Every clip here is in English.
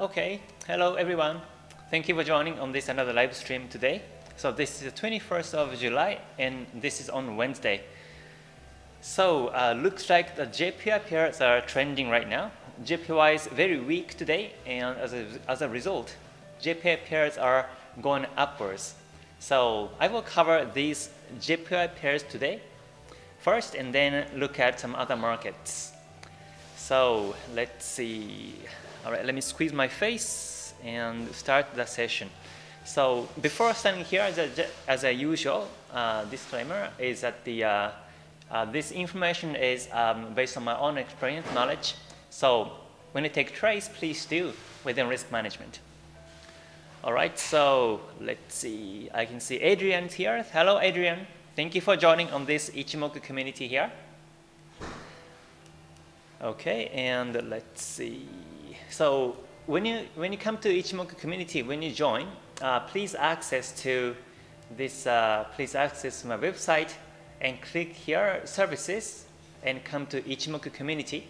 Okay, hello everyone. Thank you for joining on this another live stream today. So this is the 21st of July and this is on Wednesday. So uh, looks like the JPY pairs are trending right now. JPY is very weak today and as a, as a result, JPY pairs are going upwards. So I will cover these JPY pairs today first and then look at some other markets. So let's see. All right, let me squeeze my face and start the session. So before starting here, as a, as a usual uh, disclaimer, is that the uh, uh, this information is um, based on my own experience, knowledge. So when you take trades, please do within risk management. All right, so let's see. I can see Adrian here. Hello, Adrian. Thank you for joining on this Ichimoku community here. Okay, and let's see. So when you when you come to Ichimoku community, when you join, uh, please access to this. Uh, please access my website and click here services and come to Ichimoku community.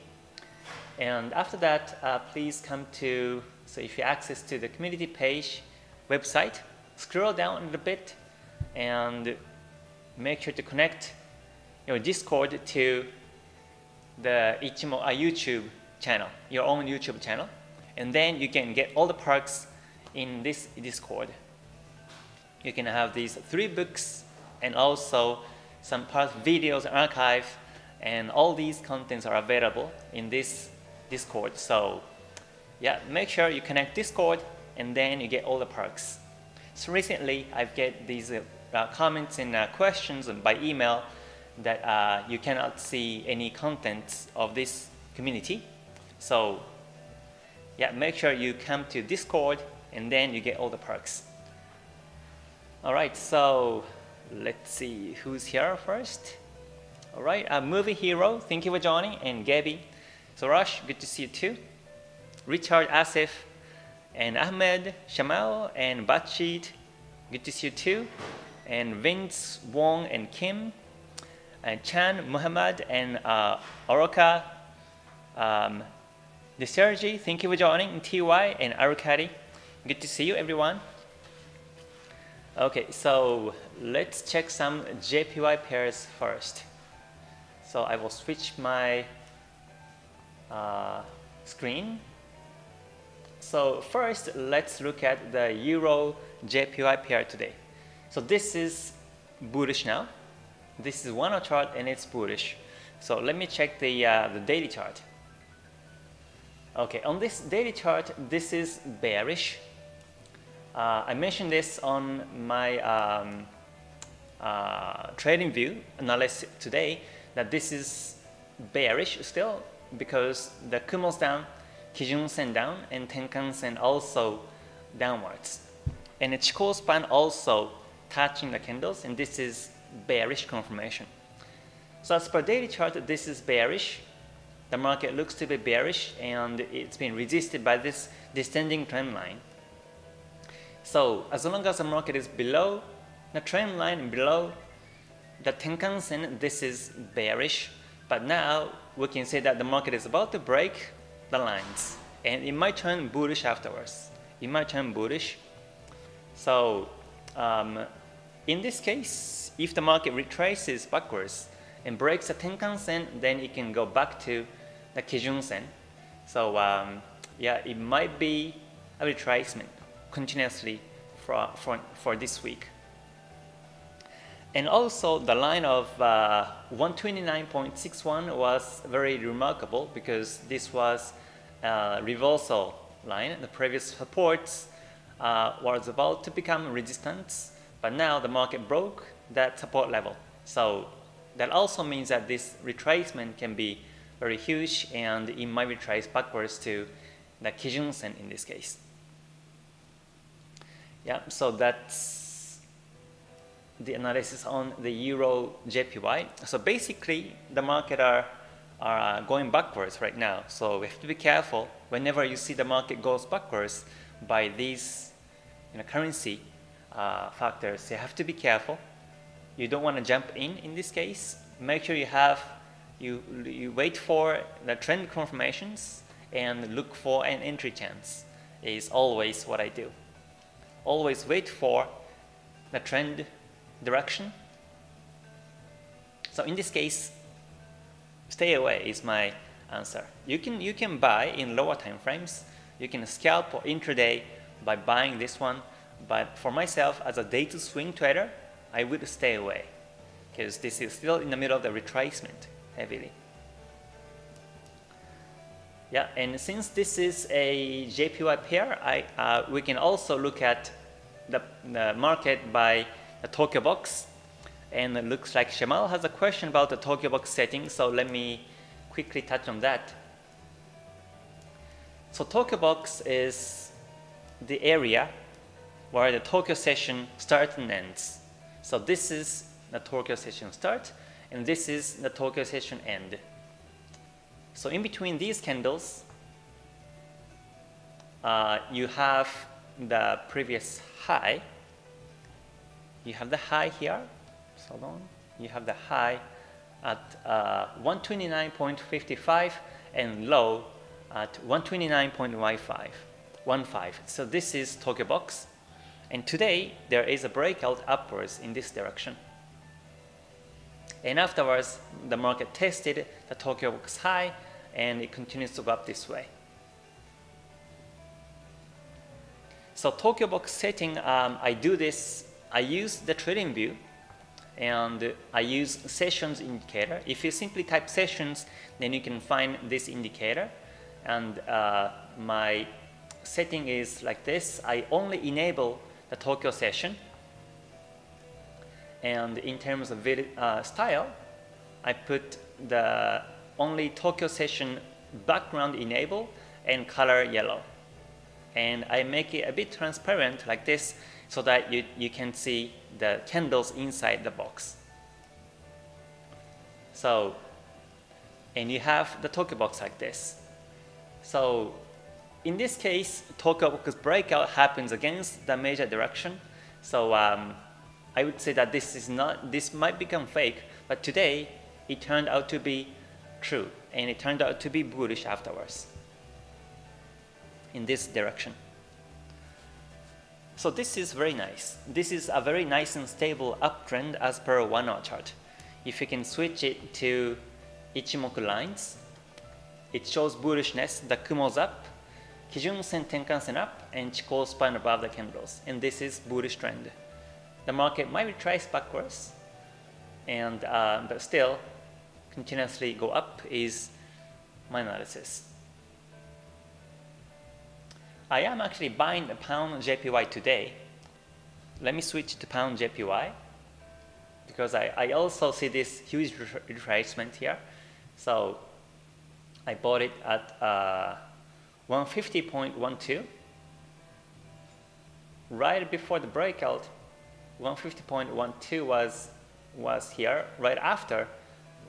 And after that, uh, please come to so if you access to the community page website, scroll down a little bit and make sure to connect your Discord to the Ichimo uh, YouTube channel, your own YouTube channel, and then you can get all the perks in this Discord. You can have these three books and also some past videos archive, and all these contents are available in this Discord. So yeah, make sure you connect Discord and then you get all the perks. So recently I've get these uh, uh, comments and uh, questions by email that uh, you cannot see any contents of this community. So yeah, make sure you come to Discord and then you get all the perks. All right, so let's see who's here first. All right, uh, Movie Hero, thank you for joining, and Gabby. So Rush, good to see you too. Richard Asif, and Ahmed, Shamal, and Batshit, good to see you too. And Vince, Wong, and Kim, and Chan, Muhammad, and uh, Oroka, um, Sergi, thank you for joining, TY, and Arukari. Good to see you, everyone. Okay, so let's check some JPY pairs first. So I will switch my uh, screen. So first, let's look at the Euro JPY pair today. So this is bullish now. This is one chart and it's bullish. So let me check the, uh, the daily chart. Okay, on this daily chart, this is bearish. Uh, I mentioned this on my um, uh, trading view analysis today that this is bearish still because the Kumo's down, Kijun Sen down, and Tenkan Sen also downwards. And the Chikou span also touching the candles, and this is bearish confirmation. So as per daily chart, this is bearish. The market looks to be bearish, and it's been resisted by this descending trend line. So as long as the market is below the trend line below the Tenkan Sen, this is bearish. But now we can say that the market is about to break the lines and it might turn bullish afterwards. It might turn bullish. So um, in this case, if the market retraces backwards and breaks the Tenkan Sen, then it can go back to the Kijun Sen. So um, yeah, it might be a retracement continuously for, for, for this week. And also the line of uh, 129.61 was very remarkable because this was a reversal line. The previous supports uh, was about to become resistance, but now the market broke that support level. So that also means that this retracement can be very huge and it might be traced backwards to the Kijun Sen in this case. Yeah, so that's the analysis on the Euro JPY. So basically, the market are, are uh, going backwards right now. So we have to be careful whenever you see the market goes backwards by these you know, currency uh, factors. You have to be careful. You don't want to jump in in this case. Make sure you have you, you wait for the trend confirmations and look for an entry chance is always what I do. Always wait for the trend direction. So in this case, stay away is my answer. You can, you can buy in lower time frames. You can scalp or intraday by buying this one. But for myself, as a day to swing trader, I would stay away because this is still in the middle of the retracement heavily. Yeah, and since this is a JPY pair, I, uh, we can also look at the, the, market by the Tokyo box. And it looks like Shamal has a question about the Tokyo box setting, so let me quickly touch on that. So Tokyo box is the area where the Tokyo session starts and ends. So this is the Tokyo session start, and this is the Tokyo session end. So in between these candles, uh, you have the previous high. You have the high here, so long. You have the high at uh, 129.55 and low at 129.15. So this is Tokyo box. And today there is a breakout upwards in this direction. And afterwards, the market tested the Tokyo box high and it continues to go up this way. So Tokyo box setting, um, I do this, I use the trading view and I use sessions indicator. If you simply type sessions, then you can find this indicator. And uh, my setting is like this. I only enable the Tokyo session. And in terms of uh, style, I put the only Tokyo session background enable and color yellow. And I make it a bit transparent like this so that you, you can see the candles inside the box. So, and you have the Tokyo box like this. So in this case, Tokyo box breakout happens against the major direction. So um, I would say that this is not, this might become fake, but today it turned out to be true, and it turned out to be bullish afterwards in this direction. So this is very nice. This is a very nice and stable uptrend as per one hour chart. If you can switch it to Ichimoku lines, it shows bullishness, the Kumo's up, Kijun Sen Tenkan-sen up and Chikou span above the candles. And this is bullish trend. The market might retrace backwards, and uh, but still continuously go up is my analysis. I am actually buying the pound JPY today. Let me switch to pound JPY because I, I also see this huge retracement here. So I bought it at uh, 150.12 right before the breakout 150.12 was was here right after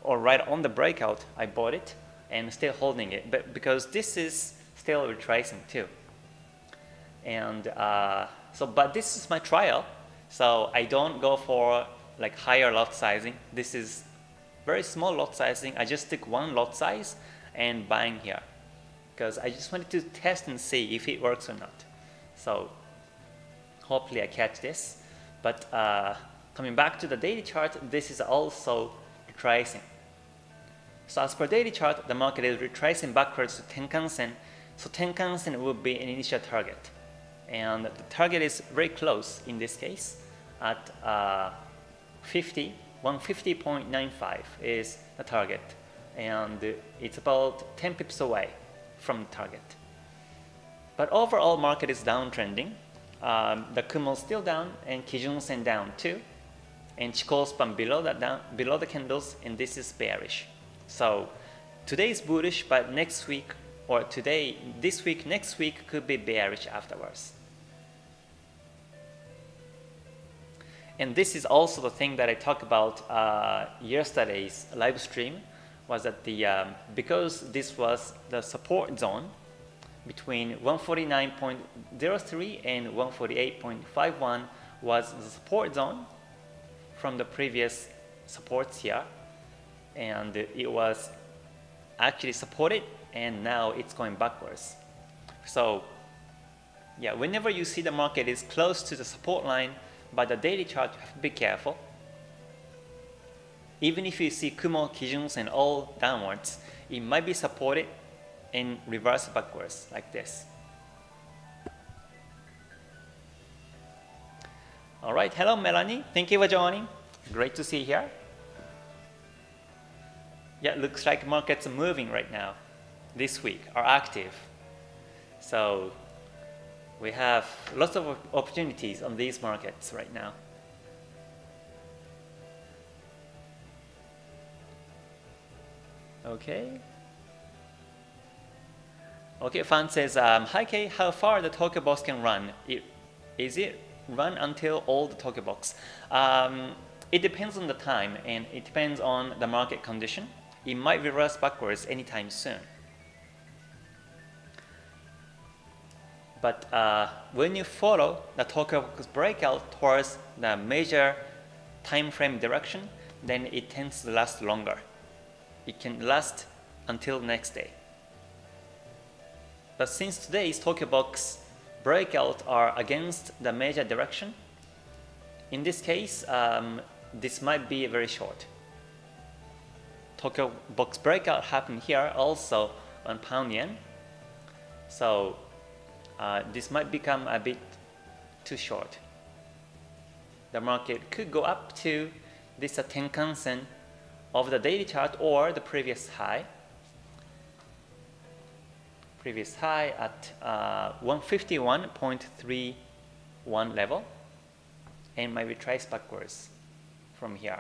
or right on the breakout I bought it and still holding it but because this is still retracing too and uh, so but this is my trial so I don't go for like higher lot sizing this is very small lot sizing I just stick one lot size and buying here because I just wanted to test and see if it works or not. So hopefully I catch this. But uh, coming back to the daily chart, this is also retracing. So as per daily chart, the market is retracing backwards to Tenkan-sen. So Tenkan-sen will be an initial target. And the target is very close in this case at uh, 50, 150.95 is the target. And it's about 10 pips away from the target. But overall market is downtrending. Um, the Kumo still down and Kijun down too. And Chikou span below, that down, below the candles and this is bearish. So today is bullish but next week or today, this week, next week could be bearish afterwards. And this is also the thing that I talked about uh, yesterday's live stream was that the um, because this was the support zone between 149.03 and 148.51 was the support zone from the previous supports here and it was actually supported and now it's going backwards so Yeah, whenever you see the market is close to the support line by the daily chart, you have to be careful. Even if you see Kumo, Kijuns, and all downwards, it might be supported and reverse backwards like this. All right, hello Melanie. Thank you for joining. Great to see you here. Yeah, looks like markets are moving right now. This week are active. So we have lots of opportunities on these markets right now. Okay. Okay, Fan says, um, Hi Kei, how far the Tokyo box can run? It, is it run until all the Tokyo box? Um, it depends on the time and it depends on the market condition. It might reverse backwards anytime soon. But uh, when you follow the Tokyo box breakout towards the major time frame direction, then it tends to last longer. It can last until next day. But since today's Tokyo box breakout are against the major direction, in this case, um, this might be very short. Tokyo box breakout happened here also on pound yen. So uh, this might become a bit too short. The market could go up to this Tenkan-sen of the daily chart or the previous high previous high at uh, 151.31 level and might retrace backwards from here.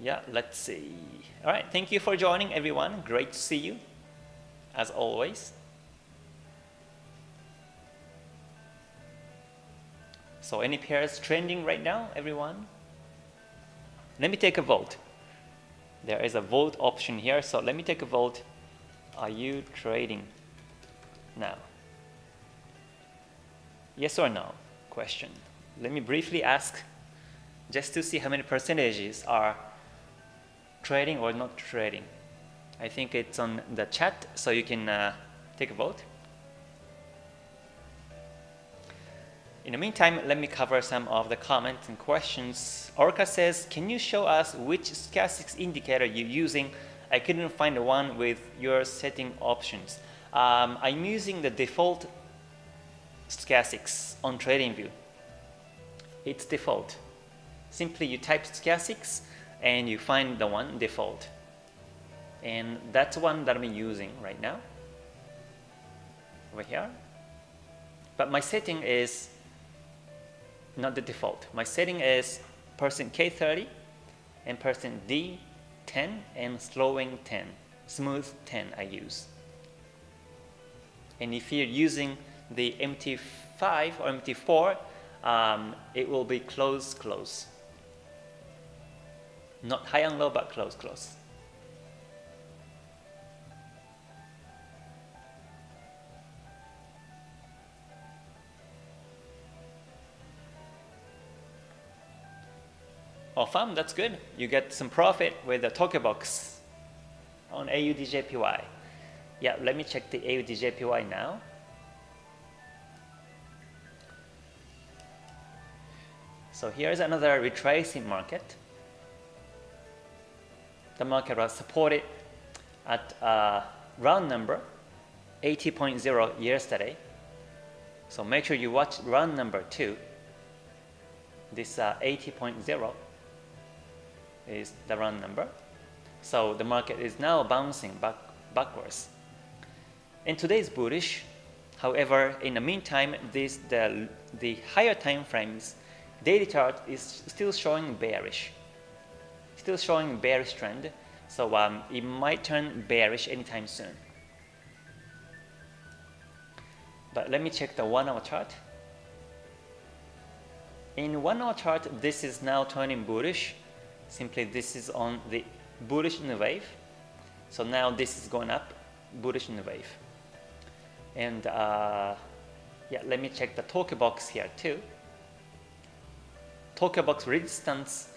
Yeah, let's see. All right, thank you for joining everyone. Great to see you, as always. So any pairs trending right now, everyone? Let me take a vote. There is a vote option here, so let me take a vote. Are you trading now? Yes or no? Question. Let me briefly ask just to see how many percentages are trading or not trading. I think it's on the chat, so you can uh, take a vote. In the meantime, let me cover some of the comments and questions. Orca says, can you show us which stochastics indicator you're using? I couldn't find the one with your setting options. Um, I'm using the default stochastics on TradingView. It's default. Simply you type stochastics and you find the one default. And that's one that I'm using right now. Over here. But my setting is not the default. My setting is percent K30 and percent D10 and slowing 10, smooth 10 I use. And if you're using the MT5 or MT4, um, it will be close, close. Not high and low, but close, close. Oh, fun, that's good. You get some profit with the Tokyo box on AUDJPY. Yeah, let me check the AUDJPY now. So here's another retracing market. The market was supported at a round number 80.0 yesterday. So make sure you watch round number two. This uh, 80.0 is the round number. So the market is now bouncing back, backwards. And today is bullish. However, in the meantime, this, the, the higher time frames, daily chart is still showing bearish. Still showing bearish trend. So um, it might turn bearish anytime soon. But let me check the one hour chart. In one hour chart, this is now turning bullish simply this is on the bullish in the wave. So now this is going up, bullish in the wave. And uh, yeah, let me check the Tokyo box here too. Tokyo box resistance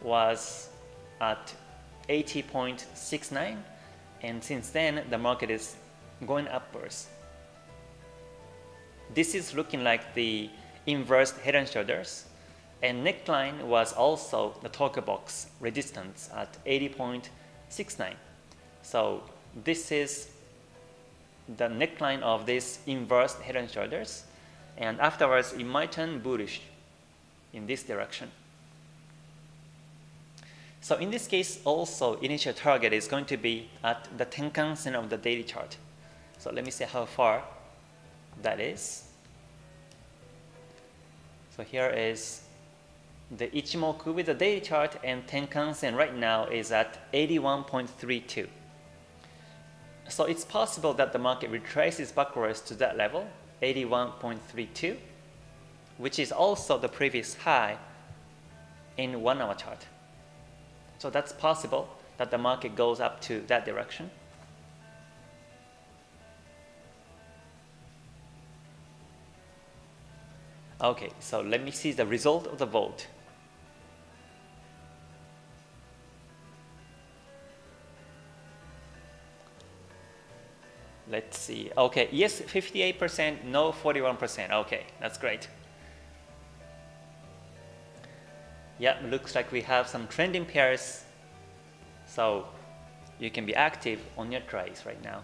was at 80.69 and since then the market is going upwards. This is looking like the inverse head and shoulders and neckline was also the Tokyo box resistance at 80.69. So this is the neckline of this inverse head and shoulders and afterwards it might turn bullish in this direction. So in this case also initial target is going to be at the Tenkan Sen of the daily chart. So let me see how far that is. So here is the Ichimoku with the daily chart and Tenkan Sen right now is at 81.32. So it's possible that the market retraces backwards to that level, 81.32, which is also the previous high in one hour chart. So that's possible that the market goes up to that direction. Okay, so let me see the result of the vote. Let's see. Okay, yes, 58%, no, 41%. Okay, that's great. Yeah, looks like we have some trending pairs. So you can be active on your trades right now.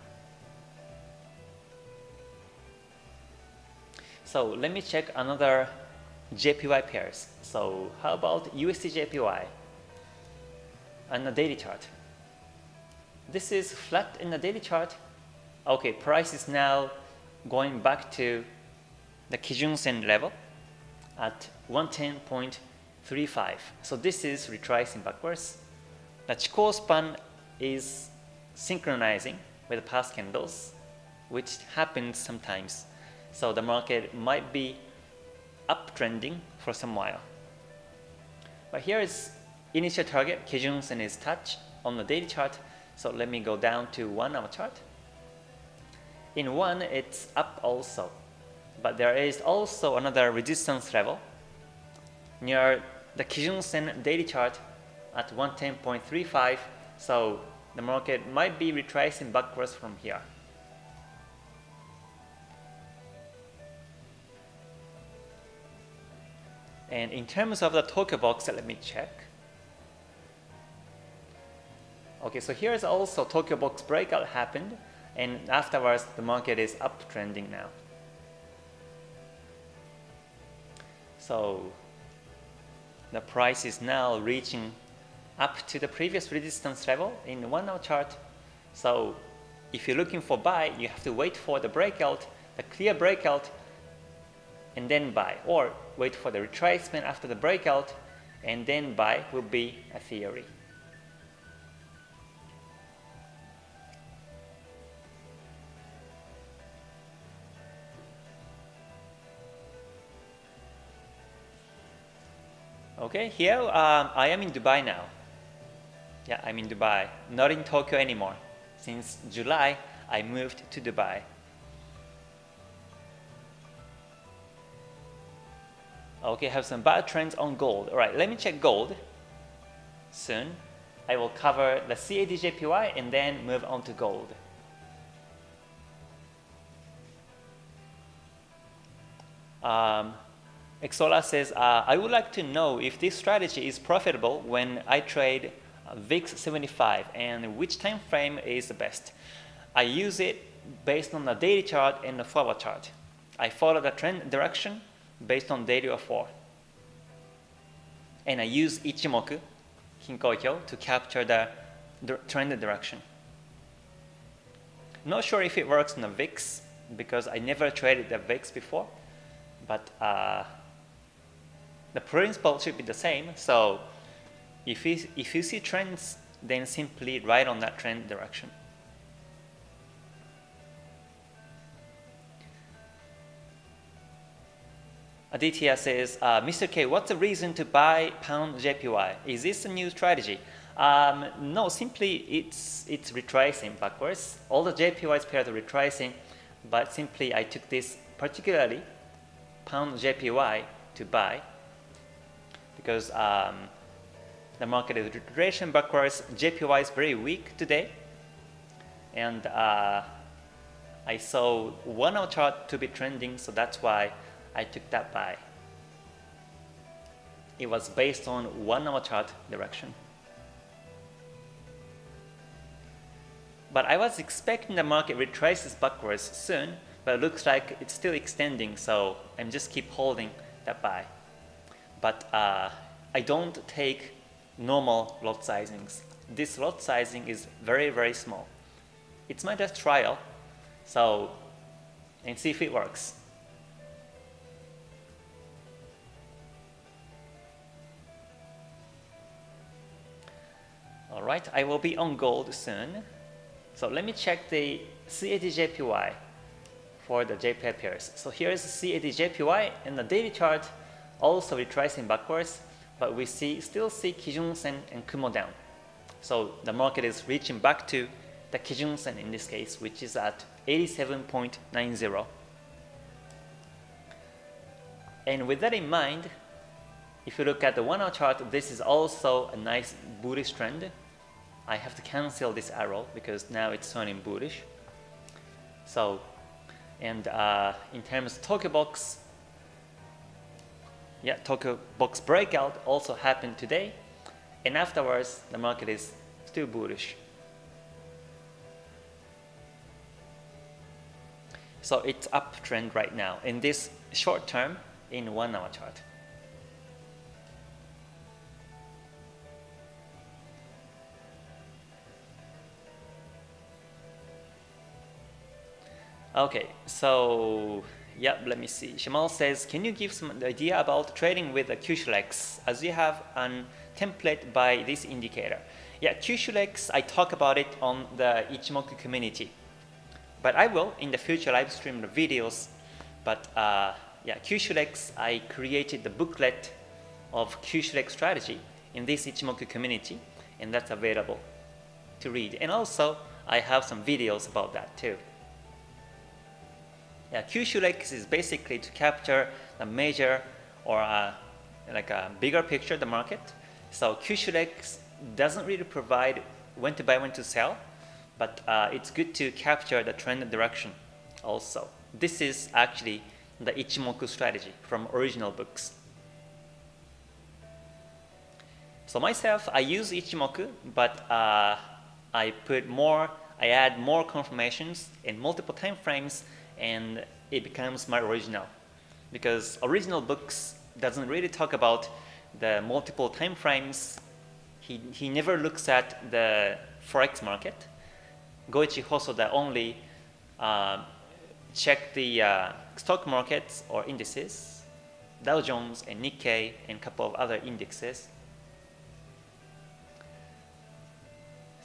So let me check another JPY pairs. So how about USD JPY on the daily chart? This is flat in the daily chart. Okay, price is now going back to the Kijun Sen level at 110.35. So this is retracing backwards. The Chikou span is synchronizing with the past candles, which happens sometimes. So the market might be uptrending for some while. But here is initial target, Kijun Sen is touch on the daily chart. So let me go down to one hour chart. In one, it's up also. But there is also another resistance level near the Kijun Sen daily chart at 110.35. So the market might be retracing backwards from here. And in terms of the Tokyo box, let me check. Okay, so here's also Tokyo box breakout happened, and afterwards the market is uptrending now. So the price is now reaching up to the previous resistance level in the one hour chart. So if you're looking for buy, you have to wait for the breakout, the clear breakout and then buy or wait for the retracement after the breakout and then buy will be a theory. Okay, here um, I am in Dubai now. Yeah, I'm in Dubai, not in Tokyo anymore. Since July, I moved to Dubai. Okay, have some bad trends on gold. All right, let me check gold soon. I will cover the CADJPY and then move on to gold. Um, Exola says, uh, I would like to know if this strategy is profitable when I trade VIX 75 and which time frame is the best. I use it based on the daily chart and the forward chart. I follow the trend direction based on daily of 4. And I use Ichimoku, Kinko to capture the trend direction. Not sure if it works on the VIX because I never traded the VIX before, but uh, the principle should be the same. So if you, if you see trends, then simply ride on that trend direction. Aditya says, uh, Mr. Kei, what's the reason to buy pound JPY? Is this a new strategy? Um, no, simply it's, it's retracing backwards. All the JPYs pairs are retracing, but simply I took this particularly pound JPY to buy because um, the market is retracing backwards. JPY is very weak today. And uh, I saw one hour chart to be trending, so that's why I took that buy. It was based on one hour chart direction. But I was expecting the market retraces backwards soon, but it looks like it's still extending, so I'm just keep holding that buy. But uh, I don't take normal lot sizings. This lot sizing is very, very small. It's my just trial, so and see if it works. All right, I will be on gold soon. So let me check the CAD-JPY for the JPY pairs. So here is CAD-JPY and the daily chart also retracing backwards, but we see still see Kijun Sen and Kumo down. So the market is reaching back to the Kijun Sen in this case, which is at 87.90. And with that in mind, if you look at the one hour chart, this is also a nice bullish trend. I have to cancel this arrow because now it's turning bullish. So, and uh, in terms of Tokyo Box, yeah, Tokyo Box breakout also happened today. And afterwards, the market is still bullish. So it's uptrend right now in this short term in one hour chart. Okay, so yeah, let me see. Shamal says, can you give some idea about trading with a QSHLEX as you have a template by this indicator? Yeah, QSHLEX, I talk about it on the Ichimoku community. But I will in the future live stream the videos. But uh, yeah, QSHLEX, I created the booklet of QSHLEX strategy in this Ichimoku community, and that's available to read. And also, I have some videos about that too. Yeah, QSHLEX is basically to capture the major or uh, like a bigger picture of the market. So QSHLEX doesn't really provide when to buy, when to sell, but uh, it's good to capture the trend direction also. This is actually the Ichimoku strategy from original books. So myself, I use Ichimoku, but uh, I put more, I add more confirmations in multiple time frames and it becomes my original. Because original books doesn't really talk about the multiple time frames. He, he never looks at the forex market. Goichi hosoda only uh, check the uh, stock markets or indices. Dow jones and nikkei and a couple of other indexes.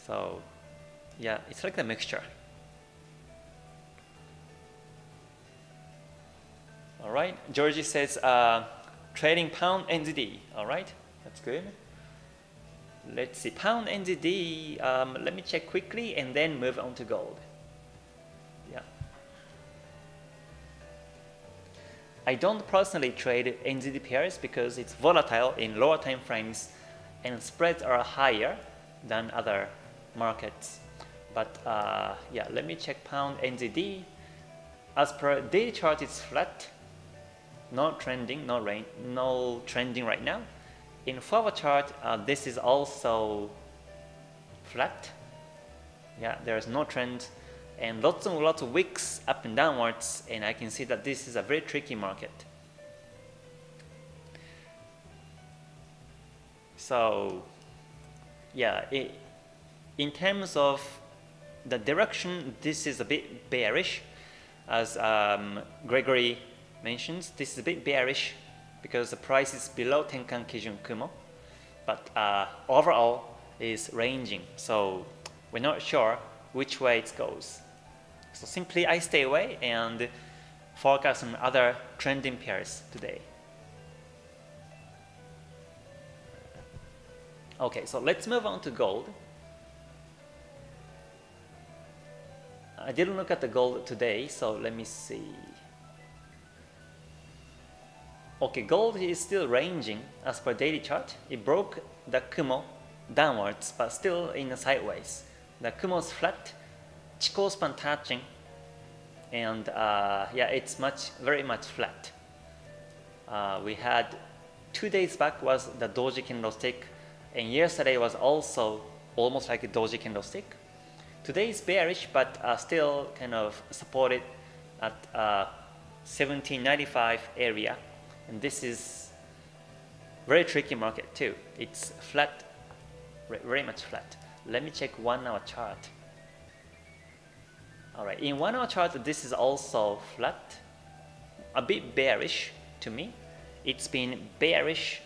So yeah it's like a mixture All right, Georgie says uh, trading pound NZD. All right, that's good. Let's see, pound NZD. Um, let me check quickly and then move on to gold. Yeah. I don't personally trade NZD pairs because it's volatile in lower time frames and spreads are higher than other markets. But uh, yeah, let me check pound NZD. As per daily chart, it's flat no trending, no rain, no trending right now. In forward chart, uh, this is also flat. Yeah, there's no trend and lots and lots of wicks up and downwards and I can see that this is a very tricky market. So yeah, it, in terms of the direction, this is a bit bearish as um, Gregory mentions, this is a bit bearish because the price is below Tenkan Kijun Kumo, but uh, overall is ranging, so we're not sure which way it goes. So simply I stay away and focus on other trending pairs today. Okay, so let's move on to gold. I didn't look at the gold today, so let me see. Okay, gold is still ranging as per daily chart. It broke the Kumo downwards, but still in the sideways. The Kumo is flat, Chikou span touching, and uh, yeah, it's much, very much flat. Uh, we had two days back was the doji candlestick, and yesterday was also almost like a doji candlestick. Today is bearish, but uh, still kind of supported at 1795 uh, area, and this is very tricky market too. It's flat, very much flat. Let me check one hour chart. All right, in one hour chart, this is also flat, a bit bearish to me. It's been bearish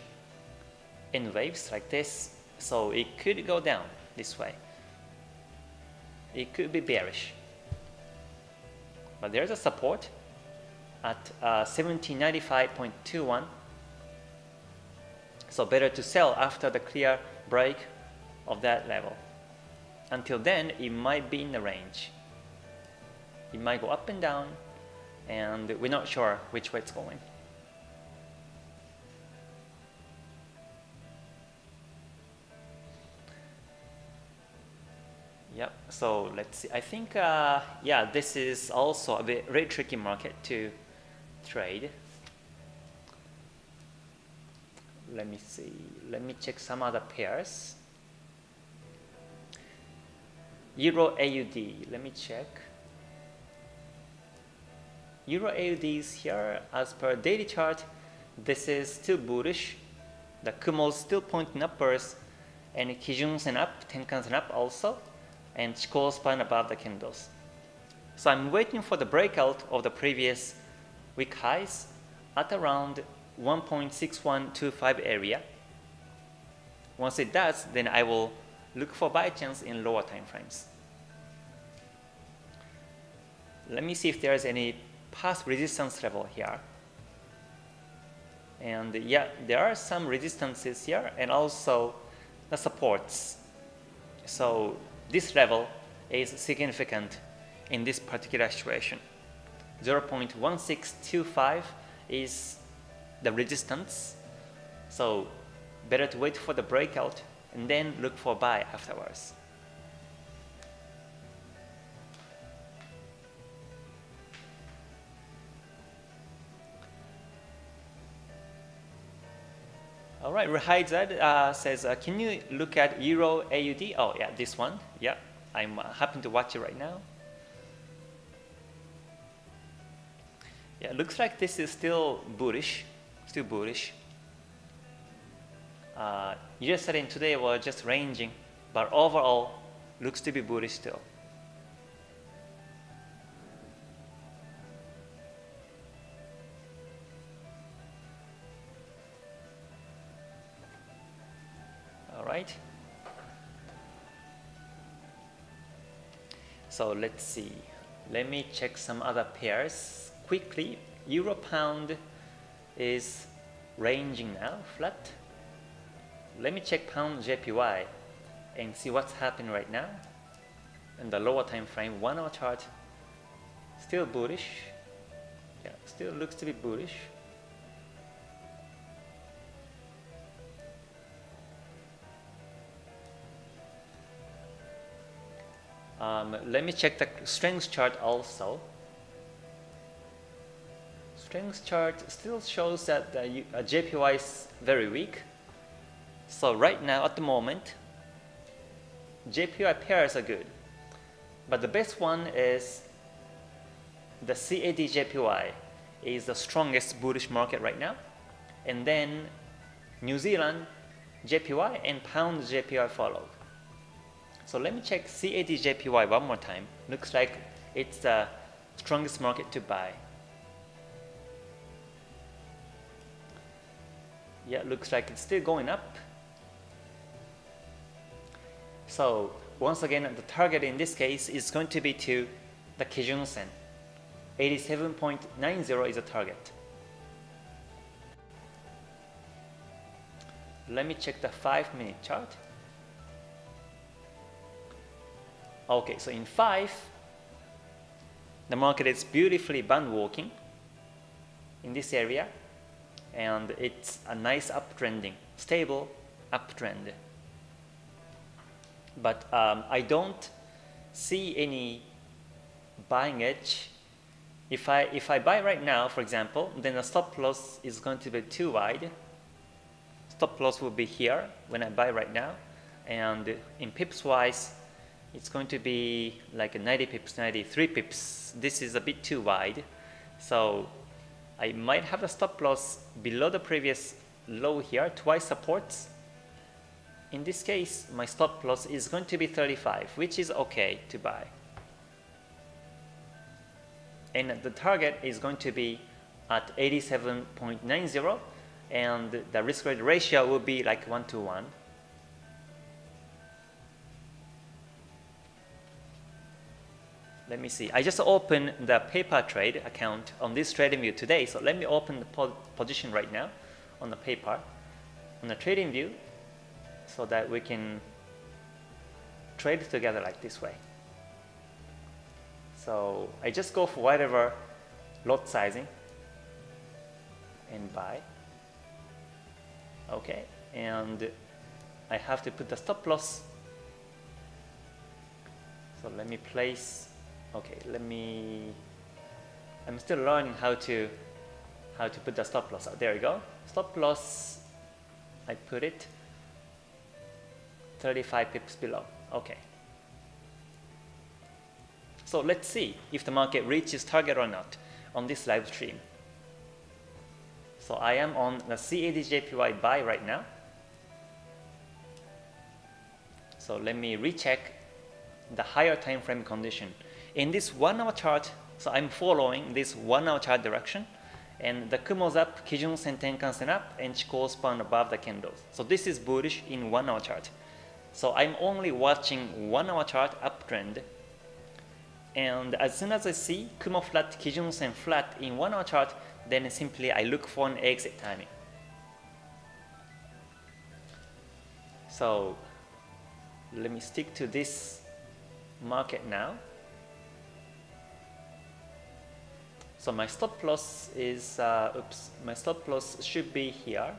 in waves like this, so it could go down this way. It could be bearish. But there's a support at uh, 1795.21. So better to sell after the clear break of that level. Until then, it might be in the range. It might go up and down, and we're not sure which way it's going. Yep, so let's see. I think, uh, yeah, this is also a bit, very tricky market to trade. Let me see. Let me check some other pairs. Euro AUD, let me check. Euro AUD is here as per daily chart. This is still bullish. The Kumo still pointing upwards and Kijun Sen up, Tenkan Sen up also, and Chikou span above the candles. So I'm waiting for the breakout of the previous week highs at around 1.6125 area. Once it does, then I will look for buy chance in lower time frames. Let me see if there's any past resistance level here. And yeah, there are some resistances here and also the supports. So this level is significant in this particular situation. 0.1625 is the resistance. So better to wait for the breakout and then look for buy afterwards. All right, Rahizad uh, says, uh, can you look at Euro AUD? Oh, yeah, this one. Yeah, I'm uh, happy to watch it right now. Yeah, looks like this is still bullish, still bullish. Uh, yesterday and today were just ranging, but overall looks to be bullish still. All right. So let's see. Let me check some other pairs quickly, euro pound is ranging now, flat. Let me check pound JPY and see what's happening right now. In the lower time frame, one hour chart, still bullish. Yeah, still looks to be bullish. Um, let me check the strength chart also strength chart still shows that the uh, JPY is very weak. So right now, at the moment, JPY pairs are good. But the best one is the CAD JPY is the strongest bullish market right now. And then New Zealand JPY and Pound JPY follow. So let me check CAD JPY one more time. Looks like it's the strongest market to buy. Yeah, looks like it's still going up. So once again, the target in this case is going to be to the Kijun Sen. 87.90 is a target. Let me check the 5 minute chart. Okay, so in 5, the market is beautifully band walking in this area and it's a nice uptrending, stable uptrend. But um, I don't see any buying edge. If I, if I buy right now, for example, then the stop loss is going to be too wide. Stop loss will be here when I buy right now. And in pips wise, it's going to be like 90 pips, 93 pips. This is a bit too wide. So I might have a stop loss below the previous low here, twice supports. In this case, my stop loss is going to be 35, which is okay to buy. And the target is going to be at 87.90 and the risk rate ratio will be like 1 to 1. Let me see. I just opened the paper trade account on this trading view today. So let me open the po position right now on the paper on the trading view so that we can trade together like this way. So I just go for whatever lot sizing and buy. Okay, and I have to put the stop loss. So let me place okay let me I'm still learning how to how to put the stop loss out. There you go. Stop loss I put it 35 pips below. Okay. So let's see if the market reaches target or not on this live stream. So I am on the CADJPY buy right now. So let me recheck the higher time frame condition in this one hour chart, so I'm following this one hour chart direction and the Kumo's up, Kijun Sen Tenkan Sen up, and Chikou span above the candles. So this is bullish in one hour chart. So I'm only watching one hour chart uptrend. And as soon as I see Kumo flat, Kijun Sen flat in one hour chart, then simply I look for an exit timing. So let me stick to this market now. So my stop loss is, uh, oops, my stop loss should be here.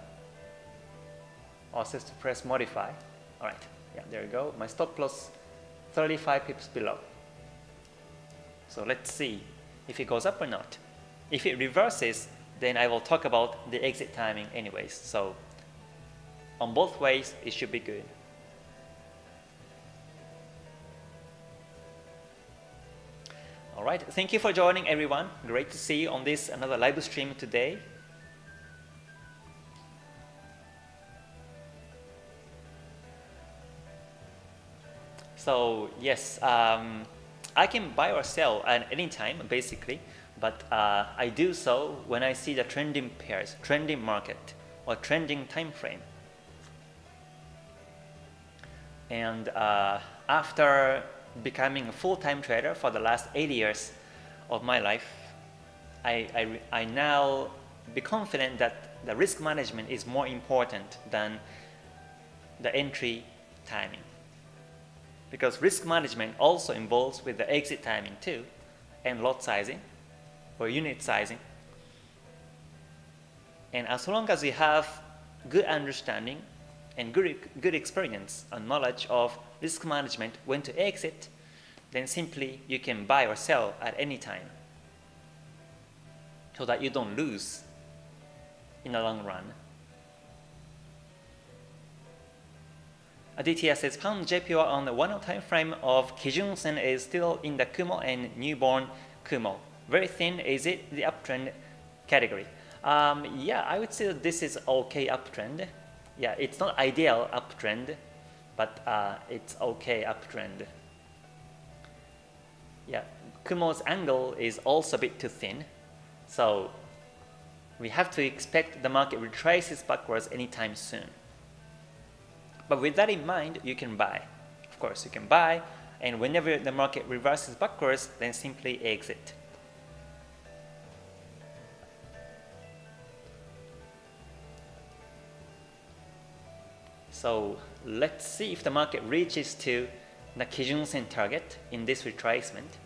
Also to press modify. All right, yeah, there you go. My stop loss 35 pips below. So let's see if it goes up or not. If it reverses, then I will talk about the exit timing anyways. So on both ways, it should be good. All right, thank you for joining everyone. Great to see you on this another live stream today. So yes, um, I can buy or sell at any time basically, but uh, I do so when I see the trending pairs, trending market, or trending time frame. And uh, after becoming a full-time trader for the last eight years of my life, I, I, I now be confident that the risk management is more important than the entry timing. Because risk management also involves with the exit timing too, and lot sizing or unit sizing. And as long as you have good understanding and good, good experience and knowledge of risk management when to exit, then simply you can buy or sell at any time so that you don't lose in the long run. Aditya says pound JPY on the one hour time frame of Kijun Sen is still in the Kumo and newborn Kumo. Very thin, is it the uptrend category? Um, yeah, I would say that this is okay uptrend. Yeah, it's not ideal uptrend, but uh, it's okay uptrend. Yeah, Kumo's angle is also a bit too thin, so we have to expect the market retraces backwards anytime soon. But with that in mind, you can buy. Of course, you can buy, and whenever the market reverses backwards, then simply exit. So let's see if the market reaches to the Kijun-sen target in this retracement.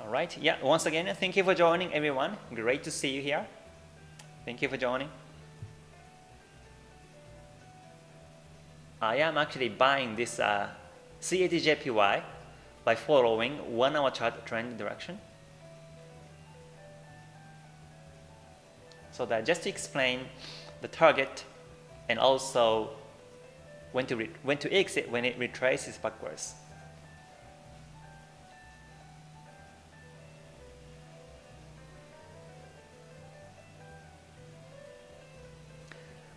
All right, yeah, once again, thank you for joining everyone. Great to see you here. Thank you for joining. I am actually buying this uh, CADJPY by following one hour chart trend direction. So that just to explain the target and also when to, when to exit when it retraces backwards.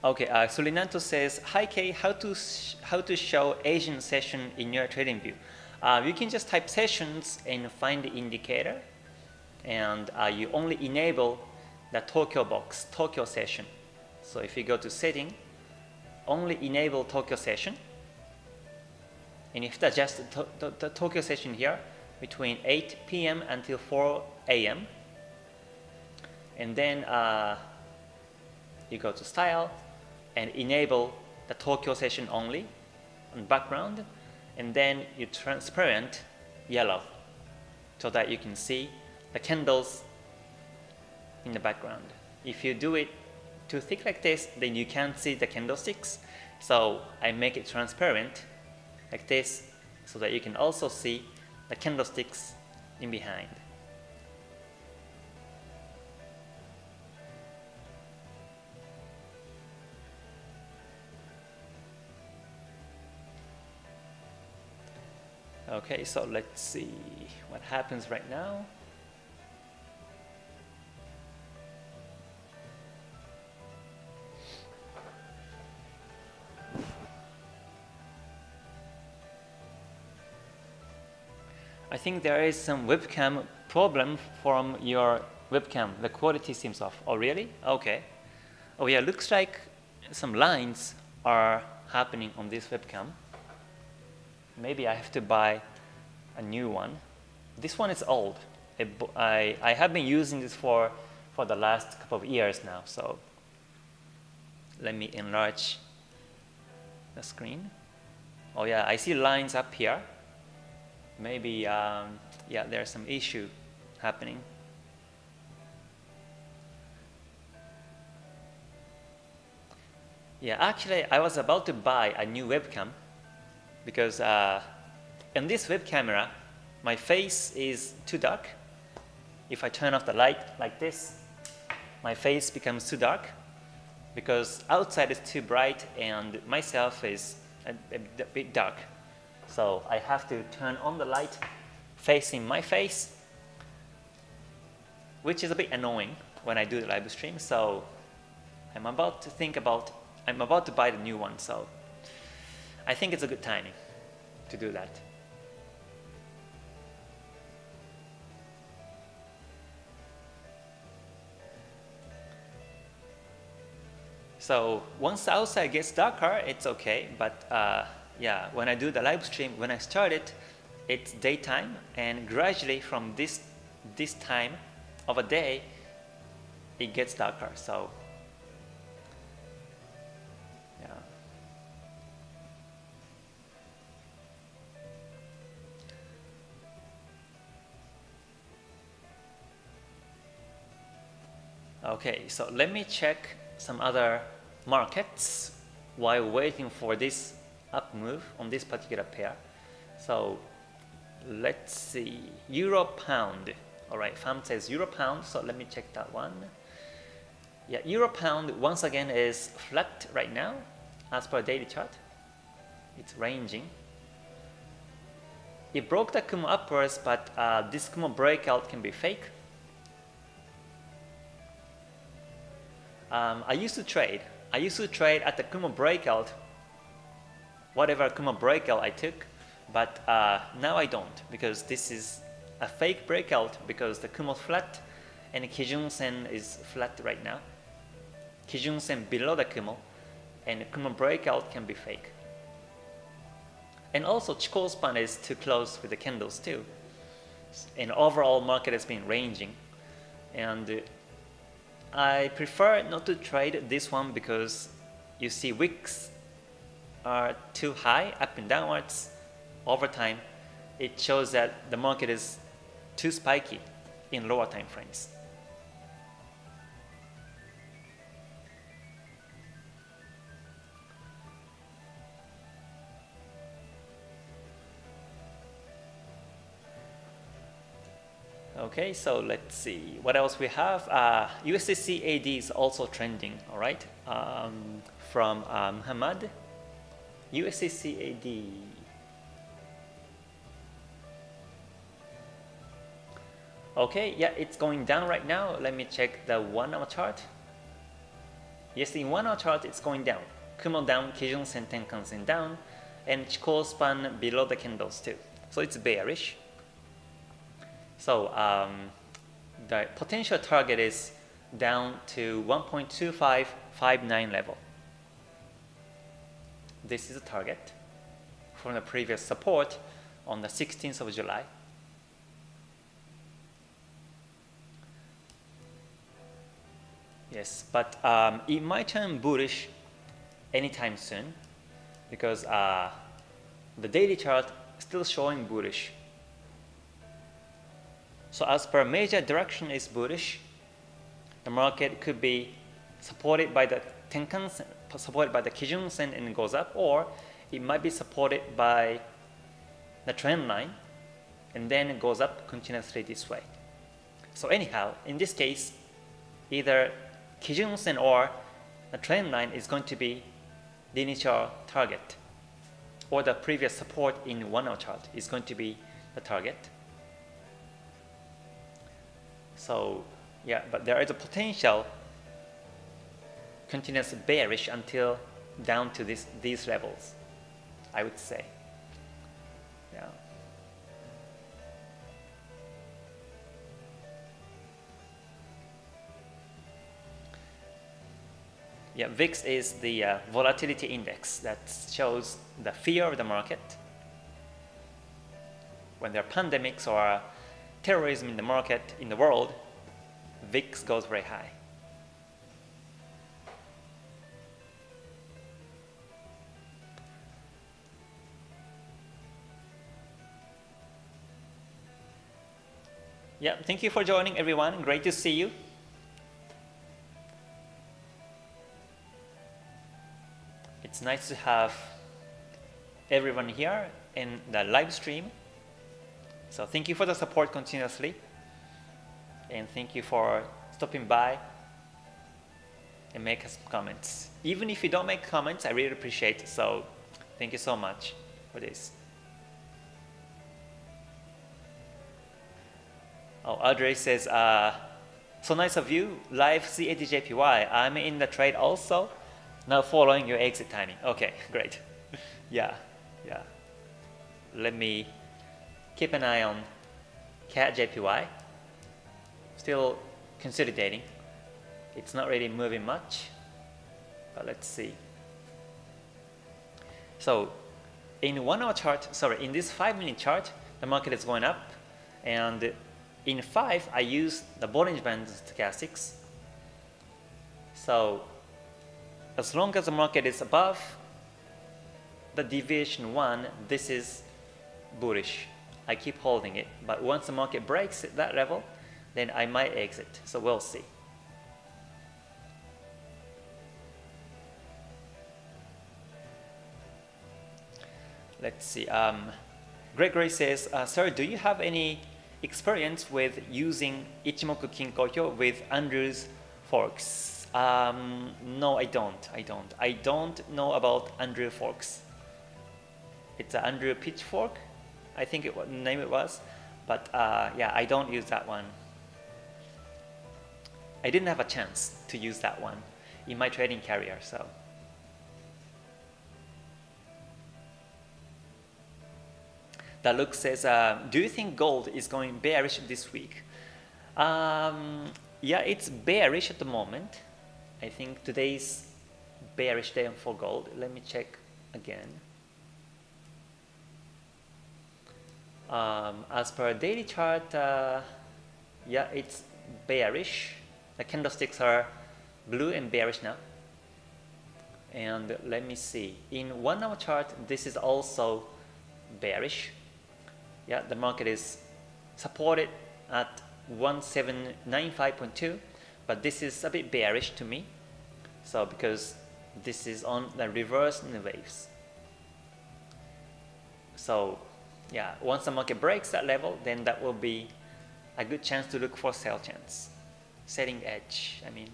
Okay, uh, says, Hi Kei, how to, how to show Asian session in your trading view? Uh, you can just type sessions and find the indicator and uh, you only enable the Tokyo box, Tokyo session. So if you go to setting, only enable Tokyo session. And if that's just the, the Tokyo session here between 8 p.m. until 4 a.m. And then uh, you go to style, and enable the Tokyo session only on background and then you transparent yellow so that you can see the candles in the background. If you do it too thick like this, then you can't see the candlesticks. So I make it transparent like this so that you can also see the candlesticks in behind. Okay, so let's see what happens right now. I think there is some webcam problem from your webcam. The quality seems off. Oh, really? Okay. Oh, yeah, looks like some lines are happening on this webcam maybe I have to buy a new one. This one is old. It, I, I have been using this for, for the last couple of years now, so let me enlarge the screen. Oh yeah, I see lines up here. Maybe, um, yeah, there's some issue happening. Yeah, actually, I was about to buy a new webcam because uh, in this web camera, my face is too dark. If I turn off the light like this, my face becomes too dark because outside is too bright and myself is a, a, a bit dark. So I have to turn on the light facing my face, which is a bit annoying when I do the live stream. So I'm about to think about, I'm about to buy the new one. So I think it's a good timing to do that. So once outside gets darker, it's okay. But uh, yeah, when I do the live stream, when I start it, it's daytime, and gradually from this this time of a day, it gets darker. So Okay, so let me check some other markets while waiting for this up move on this particular pair. So let's see, Euro Pound. All right, FAM says Euro Pound, so let me check that one. Yeah, Euro Pound once again is flat right now as per daily chart. It's ranging. It broke the Kumo upwards, but uh, this Kumo breakout can be fake. Um, I used to trade. I used to trade at the Kumo breakout, whatever Kumo breakout I took, but uh, now I don't because this is a fake breakout because the Kumo flat and Kijun Sen is flat right now. Kijun Sen below the Kumo and Kumo breakout can be fake. And also Chikou span is too close with the candles too. And overall market has been ranging. And I prefer not to trade this one because you see wicks are too high up and downwards over time. It shows that the market is too spiky in lower time frames. Okay, so let's see what else we have. Uh, USDCAD is also trending, all right, um, from uh, Muhammad. USDC AD. Okay, yeah, it's going down right now. Let me check the one hour chart. Yes, in one hour chart, it's going down. Kumo down, Kijun Sen Tenkan Sen down, and Chikou span below the candles too. So it's bearish. So um, the potential target is down to 1.2559 level. This is a target from the previous support on the 16th of July. Yes, but um, it might turn bullish anytime soon because uh, the daily chart still showing bullish so as per major direction is bullish, the market could be supported by the Tenkan, supported by the Kijun Sen and goes up, or it might be supported by the trend line and then it goes up continuously this way. So anyhow, in this case, either Kijun Sen or the trend line is going to be the initial target or the previous support in one hour chart is going to be the target. So yeah, but there is a potential continuous bearish until down to this, these levels, I would say. Yeah. Yeah, VIX is the uh, volatility index that shows the fear of the market. When there are pandemics or terrorism in the market, in the world, VIX goes very high. Yeah, thank you for joining everyone. Great to see you. It's nice to have everyone here in the live stream. So thank you for the support continuously. And thank you for stopping by and make us comments. Even if you don't make comments, I really appreciate it. So thank you so much for this. Oh, Audrey says, uh, so nice of you, live CADJPY. I'm in the trade also, now following your exit timing. Okay, great. yeah, yeah. Let me keep an eye on CAD JPY. Still consolidating. It's not really moving much, but let's see. So in one hour chart, sorry, in this five minute chart, the market is going up. And in five, I use the Bollinger Band stochastics. So as long as the market is above the deviation one, this is bullish. I keep holding it. But once the market breaks at that level, then I might exit. So we'll see. Let's see. Um, Gregory says, uh, Sir, do you have any experience with using Ichimoku Kinko with Andrew's forks? Um, no, I don't. I don't. I don't know about Andrew forks. It's an Andrew pitchfork I think it name it was. But uh, yeah, I don't use that one. I didn't have a chance to use that one in my trading career, so. Look says, uh, do you think gold is going bearish this week? Um, yeah, it's bearish at the moment. I think today's bearish day for gold. Let me check again. Um, as per daily chart, uh, yeah, it's bearish. The candlesticks are blue and bearish now. And let me see. In one hour chart, this is also bearish. Yeah, the market is supported at 1795.2, but this is a bit bearish to me. So because this is on the reverse in the waves. So yeah, once the market breaks that level, then that will be a good chance to look for sell chance. Setting edge, I mean.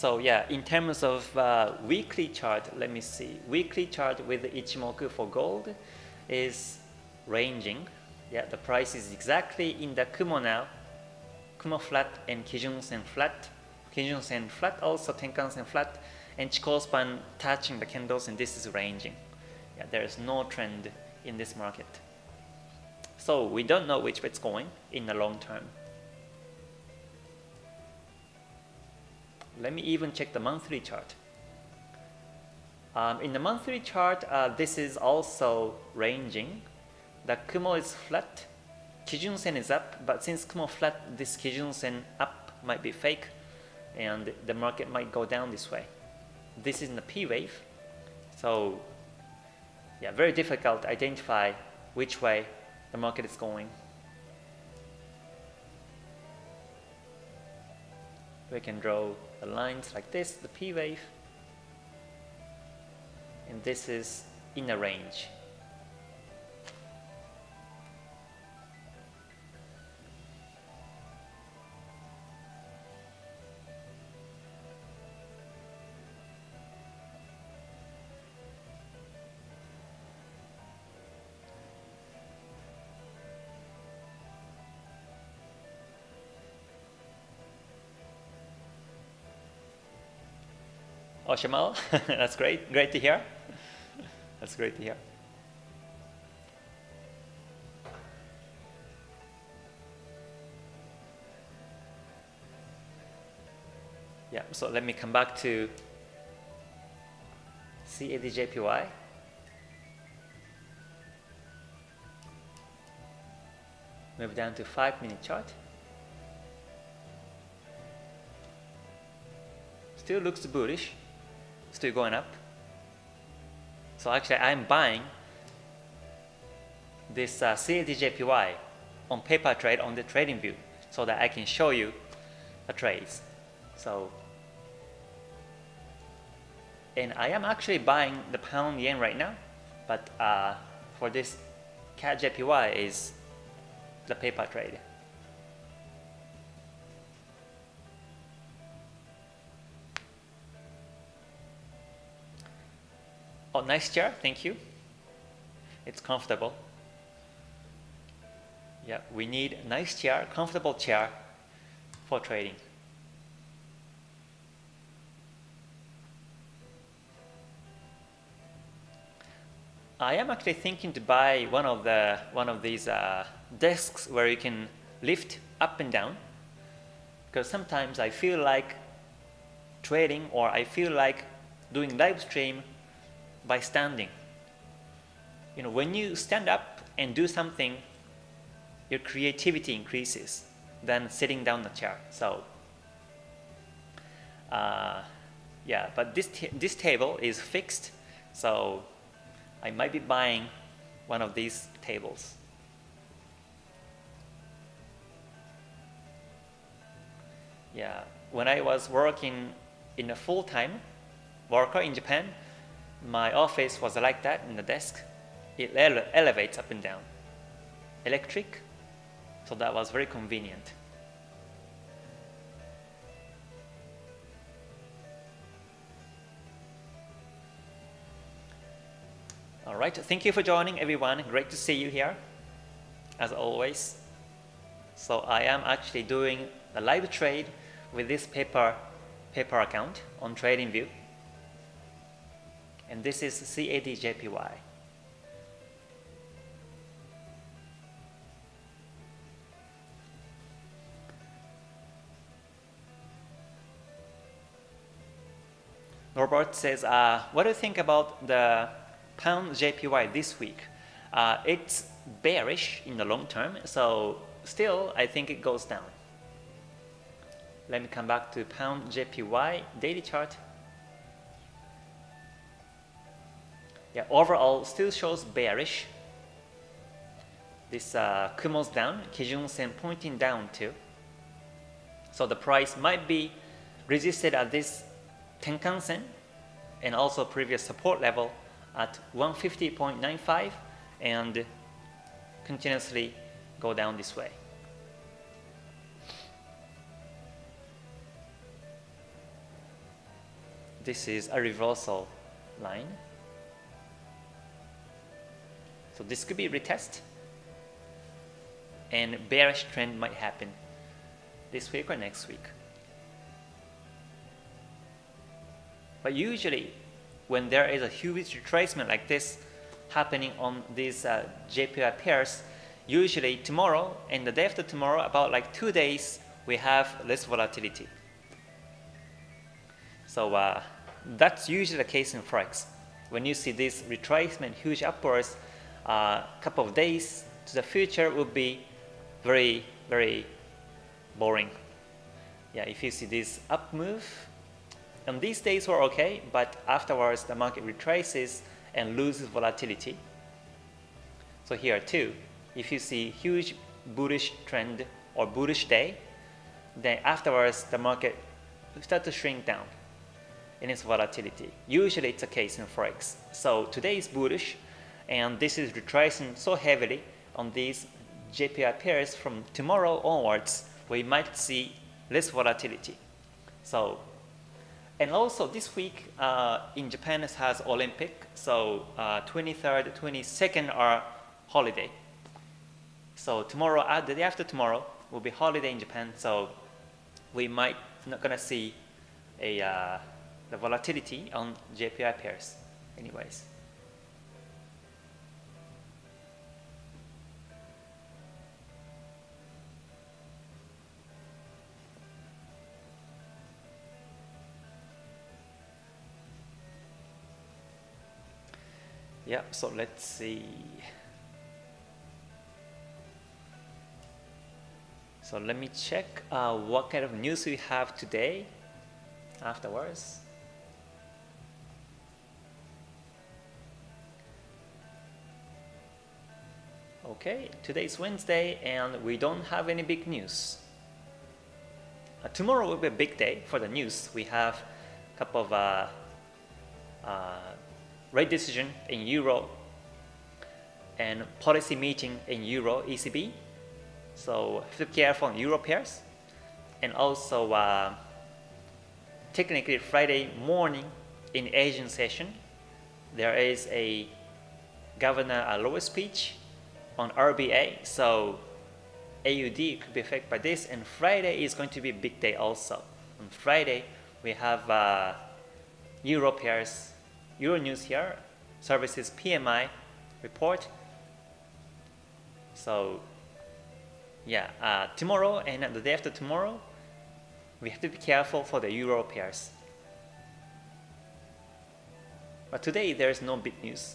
So yeah, in terms of uh, weekly chart, let me see. Weekly chart with Ichimoku for gold is ranging. Yeah, the price is exactly in the Kumo now. Kumo flat and Kijun Sen flat. Kijun Sen flat, also Tenkan Sen flat, and Chikou span touching the candles, and this is ranging. Yeah, there is no trend in this market. So we don't know which way it's going in the long term. Let me even check the monthly chart. Um, in the monthly chart, uh, this is also ranging. The Kumo is flat, Kijun Sen is up, but since Kumo flat, this Kijun Sen up might be fake, and the market might go down this way. This is in the P wave, so yeah, very difficult to identify which way the market is going. We can draw the lines like this, the P wave, and this is in a range. Oh, that's great. Great to hear. That's great to hear. Yeah, so let me come back to CADJPY. Move down to 5 minute chart. Still looks bullish still going up. So actually I'm buying this uh, CADJPY on paper trade on the trading view so that I can show you the trades. So, and I am actually buying the pound yen right now, but uh, for this CADJPY is the paper trade. Oh, nice chair, thank you. It's comfortable. Yeah, we need a nice chair, comfortable chair for trading. I am actually thinking to buy one of the one of these uh, desks where you can lift up and down because sometimes I feel like trading or I feel like doing live stream by standing. You know, when you stand up and do something, your creativity increases than sitting down the chair. So, uh, yeah, but this, this table is fixed, so I might be buying one of these tables. Yeah, when I was working in a full-time worker in Japan, my office was like that in the desk. It ele elevates up and down. Electric, so that was very convenient. All right, thank you for joining everyone. Great to see you here, as always. So I am actually doing a live trade with this paper, paper account on TradingView and this is CADJPY. Norbert says, uh, what do you think about the pound JPY this week? Uh, it's bearish in the long term, so still, I think it goes down. Let me come back to pound JPY daily chart. Yeah, overall still shows bearish. This uh, Kumo's down, Kijun Sen pointing down too. So the price might be resisted at this Tenkan Sen and also previous support level at 150.95 and continuously go down this way. This is a reversal line. So this could be a retest and bearish trend might happen this week or next week. But usually when there is a huge retracement like this happening on these uh, JPY pairs, usually tomorrow and the day after tomorrow, about like two days, we have less volatility. So uh, that's usually the case in Forex. When you see this retracement, huge upwards, uh, couple of days to the future will be very, very boring. Yeah, if you see this up move, and these days were okay, but afterwards the market retraces and loses volatility. So here too, if you see huge bullish trend or bullish day, then afterwards the market start to shrink down in its volatility. Usually it's a case in Forex. So today is bullish and this is retracing so heavily on these JPY pairs from tomorrow onwards, we might see less volatility. So, and also this week uh, in Japan has Olympic, so uh, 23rd, 22nd are holiday. So tomorrow, uh, the day after tomorrow will be holiday in Japan, so we might not gonna see a uh, the volatility on JPY pairs anyways. Yeah, so let's see. So let me check uh, what kind of news we have today afterwards. Okay, today is Wednesday and we don't have any big news. Uh, tomorrow will be a big day for the news. We have a couple of uh, uh, rate decision in Euro and policy meeting in Euro ECB. So be careful on Euro pairs. And also uh, technically Friday morning in Asian session, there is a Governor Lowe speech on RBA. So AUD could be affected by this. And Friday is going to be big day also. On Friday, we have uh, Euro pairs, Euro news here, services PMI report. So yeah, uh, tomorrow and the day after tomorrow, we have to be careful for the Euro pairs. But today there is no big news.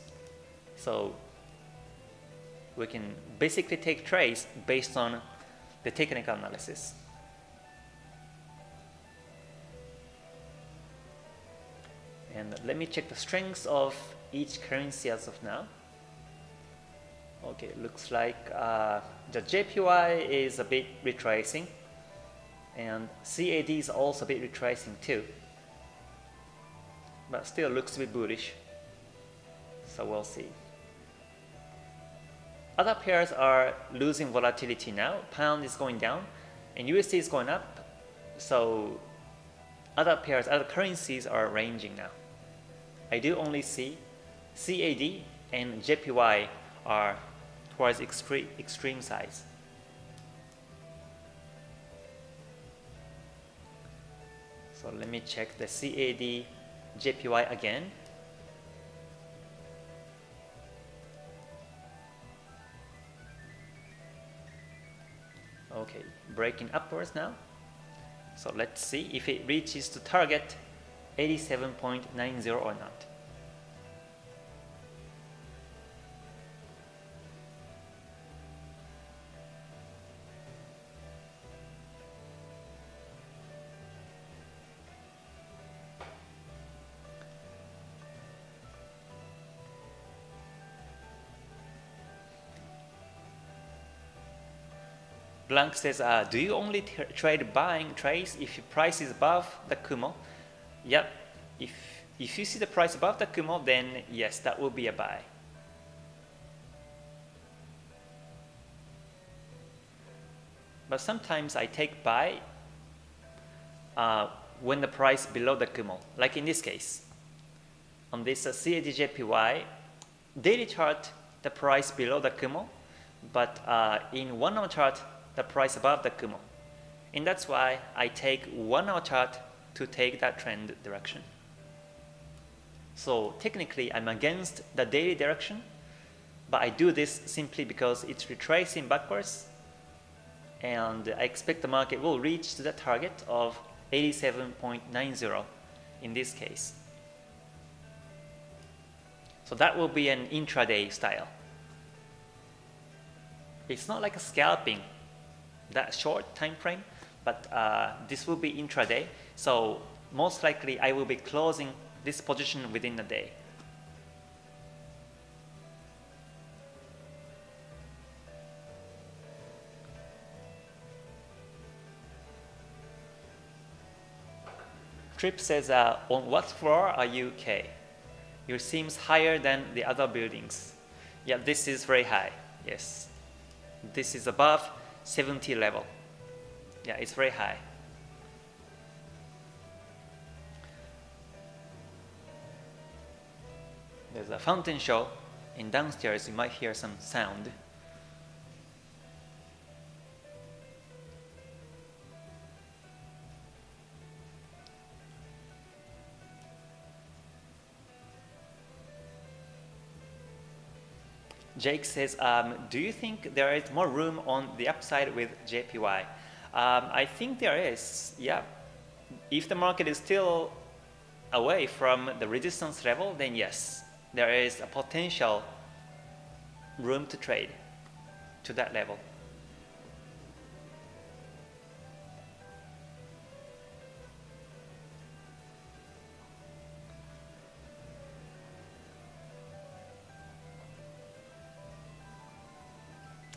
So we can basically take trades based on the technical analysis. And let me check the strengths of each currency as of now. Okay, looks like uh, the JPY is a bit retracing and CAD is also a bit retracing too. But still looks a bit bullish. So we'll see. Other pairs are losing volatility now. Pound is going down and USD is going up. So other pairs, other currencies are ranging now. I do only see CAD and JPY are towards extreme, extreme size. So let me check the CAD JPY again. Okay, breaking upwards now. So let's see if it reaches the target 87.90 or not. Blank says, uh, do you only trade buying trades if price is above the Kumo? Yep. If, if you see the price above the Kumo, then yes, that will be a buy. But sometimes I take buy uh, when the price below the Kumo, like in this case. On this uh, CADJPY, daily chart, the price below the Kumo, but uh, in one hour chart, the price above the Kumo. And that's why I take one hour chart to take that trend direction. So technically, I'm against the daily direction, but I do this simply because it's retracing backwards, and I expect the market will reach to the target of 87.90 in this case. So that will be an intraday style. It's not like a scalping, that short time frame, but uh, this will be intraday. So most likely I will be closing this position within a day. Trip says, uh, on what floor are you Kei? Your seems higher than the other buildings. Yeah, this is very high, yes. This is above 70 level. Yeah, it's very high. There's a fountain show and downstairs. You might hear some sound. Jake says, um, do you think there is more room on the upside with JPY? Um, I think there is, yeah. If the market is still away from the resistance level, then yes, there is a potential room to trade to that level.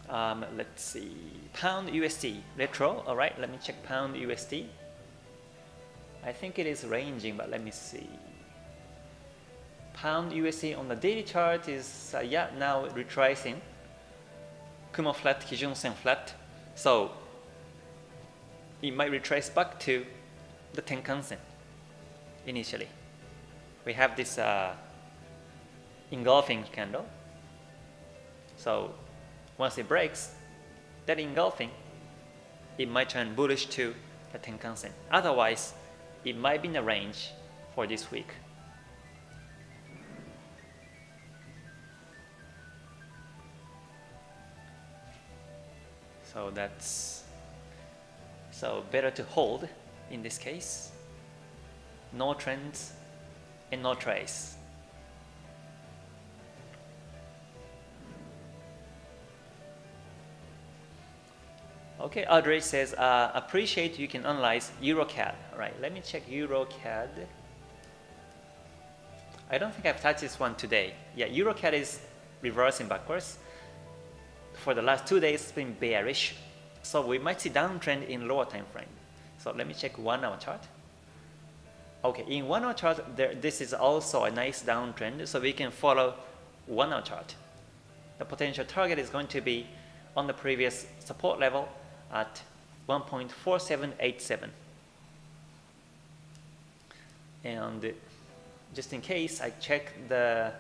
Um, let's see, pound USD, retro, all right, let me check pound USD. I think it is ranging, but let me see. Pound USD on the daily chart is, uh, yeah, now retracing. Kumo flat, Kijun Sen flat. So it might retrace back to the Tenkan Sen initially. We have this uh, engulfing candle. So once it breaks, that engulfing, it might turn bullish to the Tenkan-sen. Otherwise, it might be in the range for this week. So that's so better to hold in this case. No trends and no trace. Okay, Audrey says, uh, appreciate you can analyze EuroCAD. All right, let me check EuroCAD. I don't think I've touched this one today. Yeah, EuroCAD is reversing backwards. For the last two days, it's been bearish. So we might see downtrend in lower time frame. So let me check one hour chart. Okay, in one hour chart, there, this is also a nice downtrend. So we can follow one hour chart. The potential target is going to be on the previous support level at 1.4787. And just in case, I check the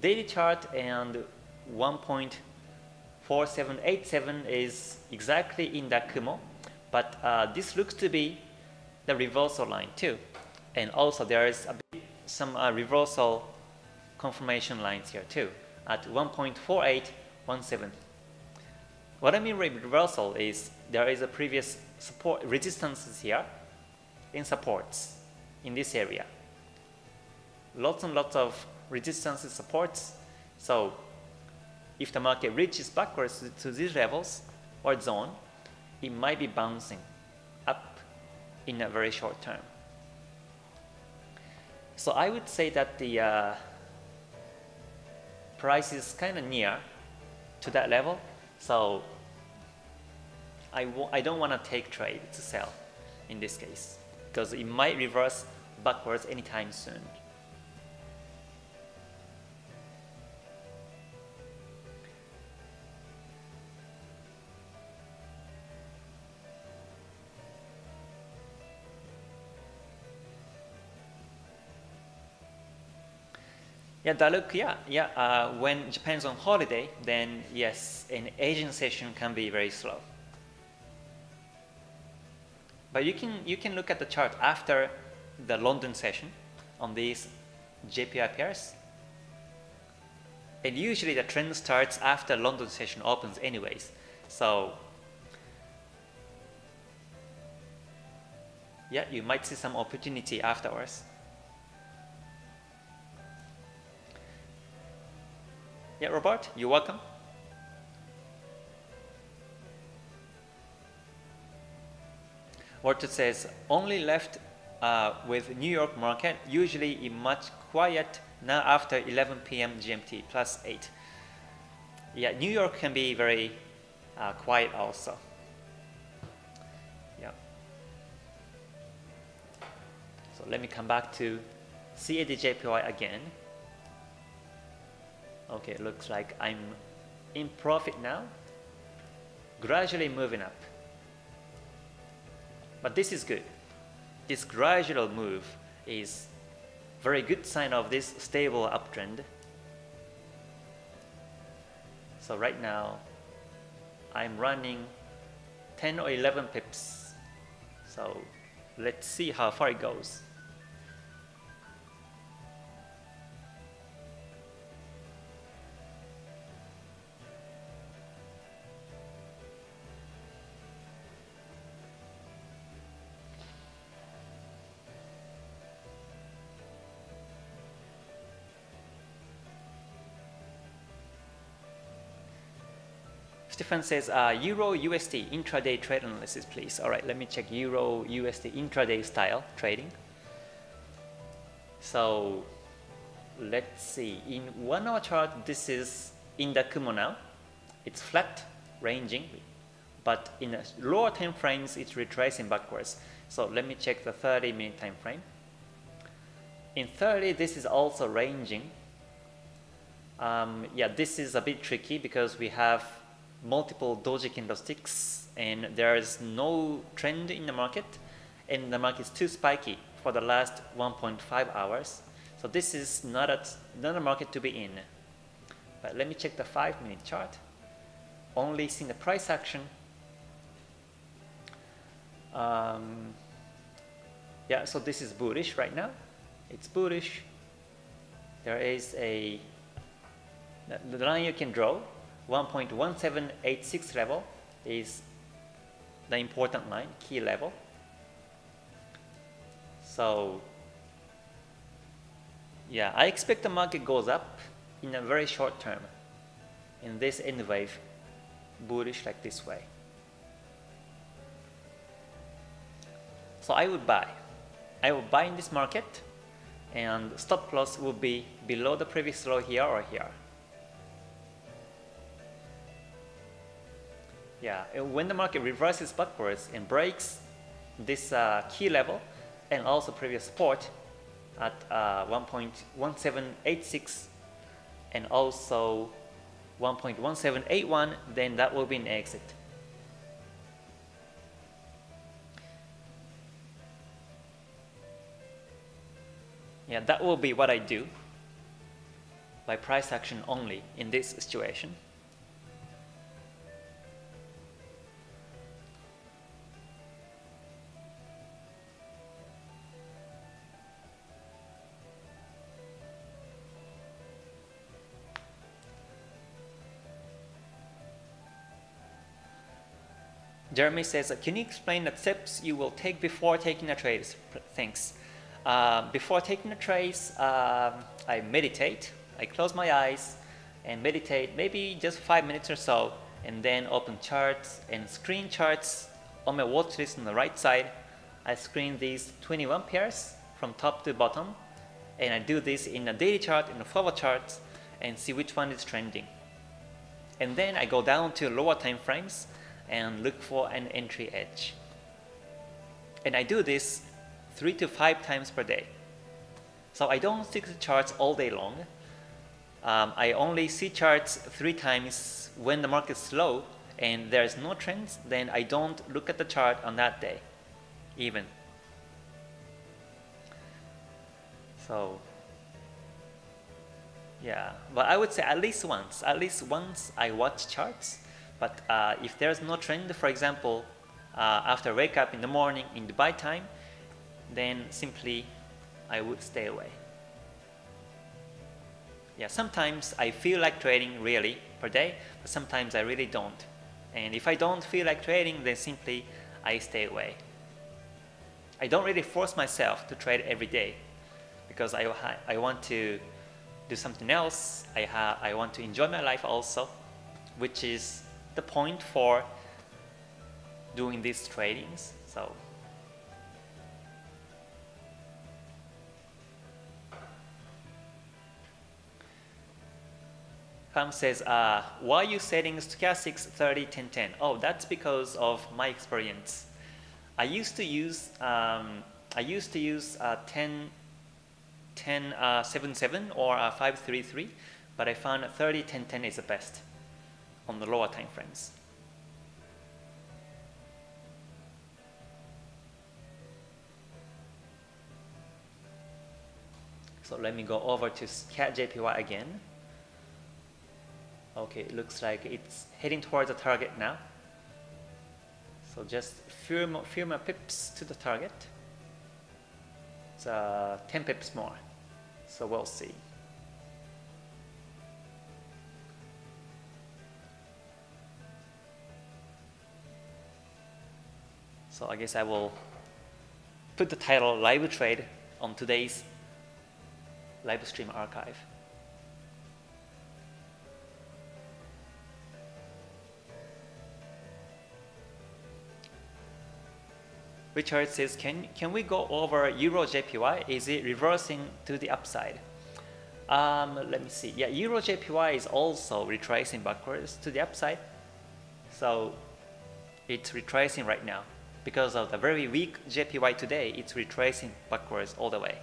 daily chart and 1.4787 is exactly in that Kumo, but uh, this looks to be the reversal line too. And also there is bit, some uh, reversal confirmation lines here too at 1.4817. What I mean by reversal is there is a previous support resistances here in supports in this area. Lots and lots of resistances supports. So if the market reaches backwards to these levels or zone, it might be bouncing up in a very short term. So I would say that the uh, price is kind of near to that level so I w I don't want to take trade to sell in this case because it might reverse backwards anytime soon. Yeah, Daluk, yeah, yeah. Uh, when Japan's on holiday, then yes, an Asian session can be very slow. But you can you can look at the chart after the London session on these JPY pairs. And usually the trend starts after London session opens anyways. So yeah, you might see some opportunity afterwards. Yeah, Robert, you're welcome. Says, only left uh, with New York market, usually in much quiet now after 11 p.m. GMT plus 8. Yeah, New York can be very uh, quiet also. Yeah. So let me come back to CADJPY again. Okay, looks like I'm in profit now, gradually moving up. But this is good. This gradual move is very good sign of this stable uptrend. So right now, I'm running 10 or 11 pips. So let's see how far it goes. Stefan says, uh, Euro USD intraday trade analysis, please. All right, let me check Euro USD intraday style trading. So let's see. In one hour chart, this is in the Kumo now. It's flat, ranging, but in the lower time frames, it's retracing backwards. So let me check the 30 minute time frame. In 30, this is also ranging. Um, yeah, this is a bit tricky because we have multiple doji candlesticks and there is no trend in the market and the market is too spiky for the last 1.5 hours. So this is not a, not a market to be in. But let me check the 5 minute chart. Only seeing the price action. Um, yeah, so this is bullish right now. It's bullish. There is a the line you can draw 1.1786 level is the important line, key level. So yeah, I expect the market goes up in a very short term in this N wave, bullish like this way. So I would buy. I would buy in this market and stop loss will be below the previous low here or here. Yeah, when the market reverses backwards and breaks this uh, key level and also previous support at uh, 1.1786 and also 1.1781, then that will be an exit. Yeah, that will be what I do by price action only in this situation. Jeremy says, can you explain the steps you will take before taking a trade? Thanks. Uh, before taking a trade, uh, I meditate. I close my eyes and meditate maybe just five minutes or so, and then open charts and screen charts on my watch list on the right side. I screen these 21 pairs from top to bottom, and I do this in a daily chart, in a four hour chart, and see which one is trending. And then I go down to lower time frames and look for an entry edge. And I do this three to five times per day. So I don't stick to charts all day long. Um, I only see charts three times when the market is slow and there's no trends, then I don't look at the chart on that day, even. So, yeah, but I would say at least once, at least once I watch charts. But uh, if there's no trend, for example, uh, after wake up in the morning in Dubai time, then simply I would stay away. Yeah, sometimes I feel like trading really per day, but sometimes I really don't. And if I don't feel like trading, then simply I stay away. I don't really force myself to trade every day because I, I want to do something else. I, ha I want to enjoy my life also, which is the point for doing these tradings. So Pam says, uh, why are you setting stochastics 30, 10, 10? Oh, that's because of my experience. I used to use, um, I used to use uh, 10, 10, uh, 7, 7 or uh, 5, 3, 3, but I found 30, 10, 10 is the best on the lower time frames. So let me go over to CAD JPY again. Okay, it looks like it's heading towards the target now. So just few more, few more pips to the target. It's uh, 10 pips more. So we'll see. So I guess I will put the title live trade on today's live stream archive. Richard says, can, can we go over Euro JPY? Is it reversing to the upside? Um, let me see. Yeah, Euro JPY is also retracing backwards to the upside. So it's retracing right now. Because of the very weak JPY today, it's retracing backwards all the way.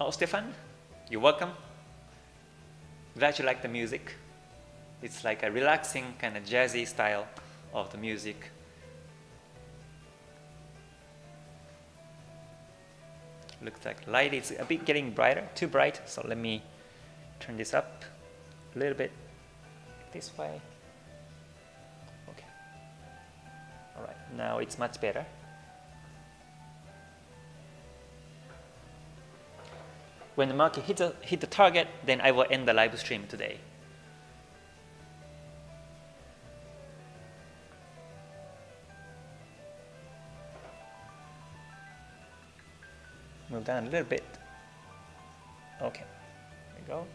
Oh, Stefan, you're welcome. Glad you like the music. It's like a relaxing kind of jazzy style of the music. Looks like light is a bit getting brighter, too bright. So let me turn this up a little bit this way. Okay. All right, now it's much better. when the market hits a, hit the target, then I will end the live stream today. Move down a little bit. Okay, there we go.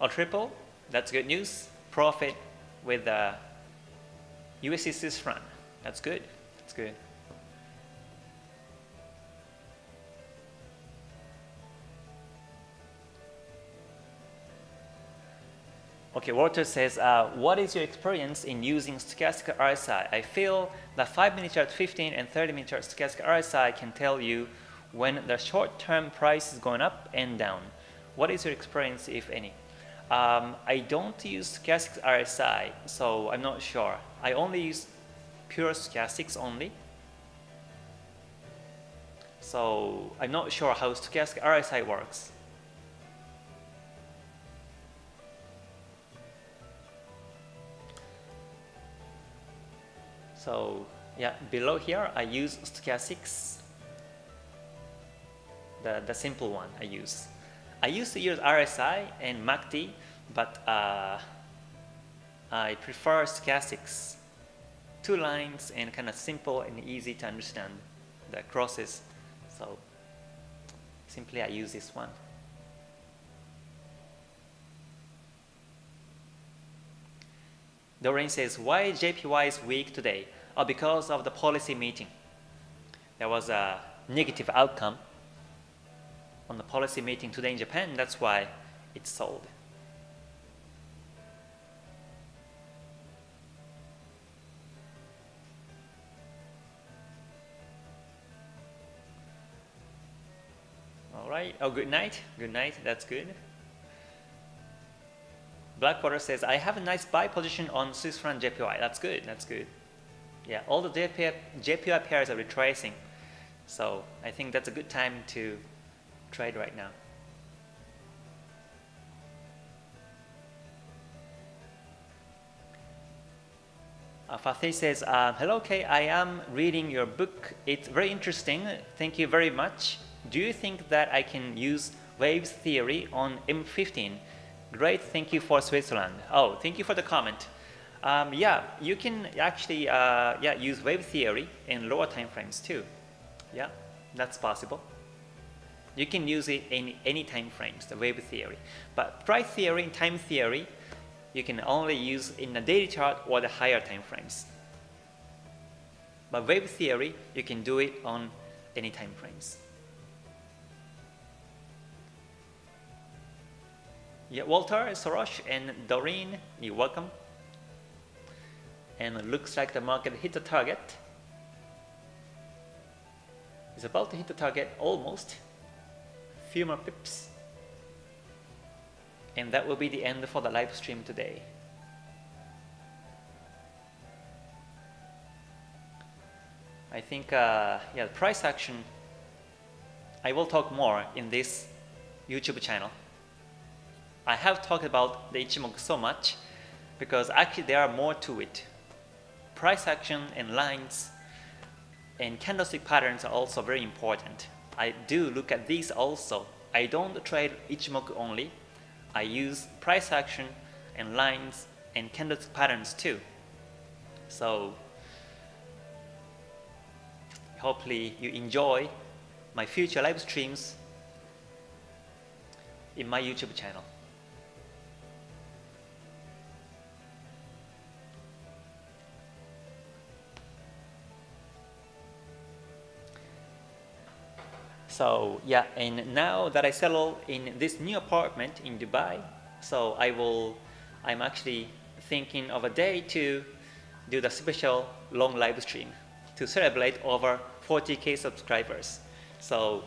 or triple, that's good news. Profit with the USD Swiss franc. That's good. That's good. Okay, Walter says, uh, what is your experience in using stochastic RSI? I feel that 5 minute chart 15 and 30 minute chart stochastic RSI can tell you when the short-term price is going up and down. What is your experience, if any? Um, I don't use stochastic RSI, so I'm not sure. I only use pure stochastics only. So I'm not sure how stochastic RSI works. So yeah, below here I use stochastics, the, the simple one I use. I used to use RSI and MACD, but uh, I prefer stochastics. Two lines and kind of simple and easy to understand the crosses. So simply I use this one. Doreen says, why JPY is weak today? Oh, because of the policy meeting. There was a negative outcome on the policy meeting today in Japan. That's why it sold. All right. Oh, good night. Good night. That's good. Blackwater says, I have a nice buy position on Swiss franc JPY. That's good. That's good. Yeah, all the JPY, pairs are retracing. So I think that's a good time to trade right now. Uh, Fatih says, uh, hello Kei, I am reading your book. It's very interesting. Thank you very much. Do you think that I can use waves theory on M15? Great, thank you for Switzerland. Oh, thank you for the comment. Um, yeah, you can actually uh, yeah, use wave theory in lower time frames too. Yeah, that's possible. You can use it in any time frames, the wave theory. But price theory and time theory, you can only use in the daily chart or the higher time frames. But wave theory, you can do it on any time frames. Yeah, Walter, Soros, and Doreen, you're welcome. And it looks like the market hit the target. It's about to hit the target almost. Few more pips. And that will be the end for the live stream today. I think, uh, yeah, the price action, I will talk more in this YouTube channel. I have talked about the Ichimoku so much because actually there are more to it. Price action and lines and candlestick patterns are also very important. I do look at these also. I don't trade Ichimoku only. I use price action and lines and candlestick patterns too. So hopefully you enjoy my future live streams in my YouTube channel. So yeah, and now that I settle in this new apartment in Dubai, so I will, I'm actually thinking of a day to do the special long live stream to celebrate over 40k subscribers. So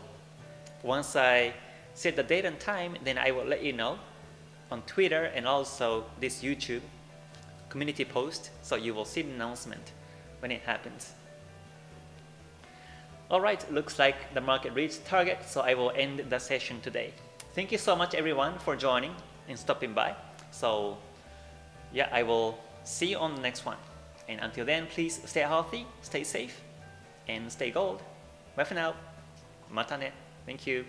once I set the date and time, then I will let you know on Twitter and also this YouTube community post, so you will see the announcement when it happens. All right, looks like the market reached target, so I will end the session today. Thank you so much everyone for joining and stopping by. So yeah, I will see you on the next one. And until then, please stay healthy, stay safe, and stay gold. Bye for now. Mata ne. Thank you.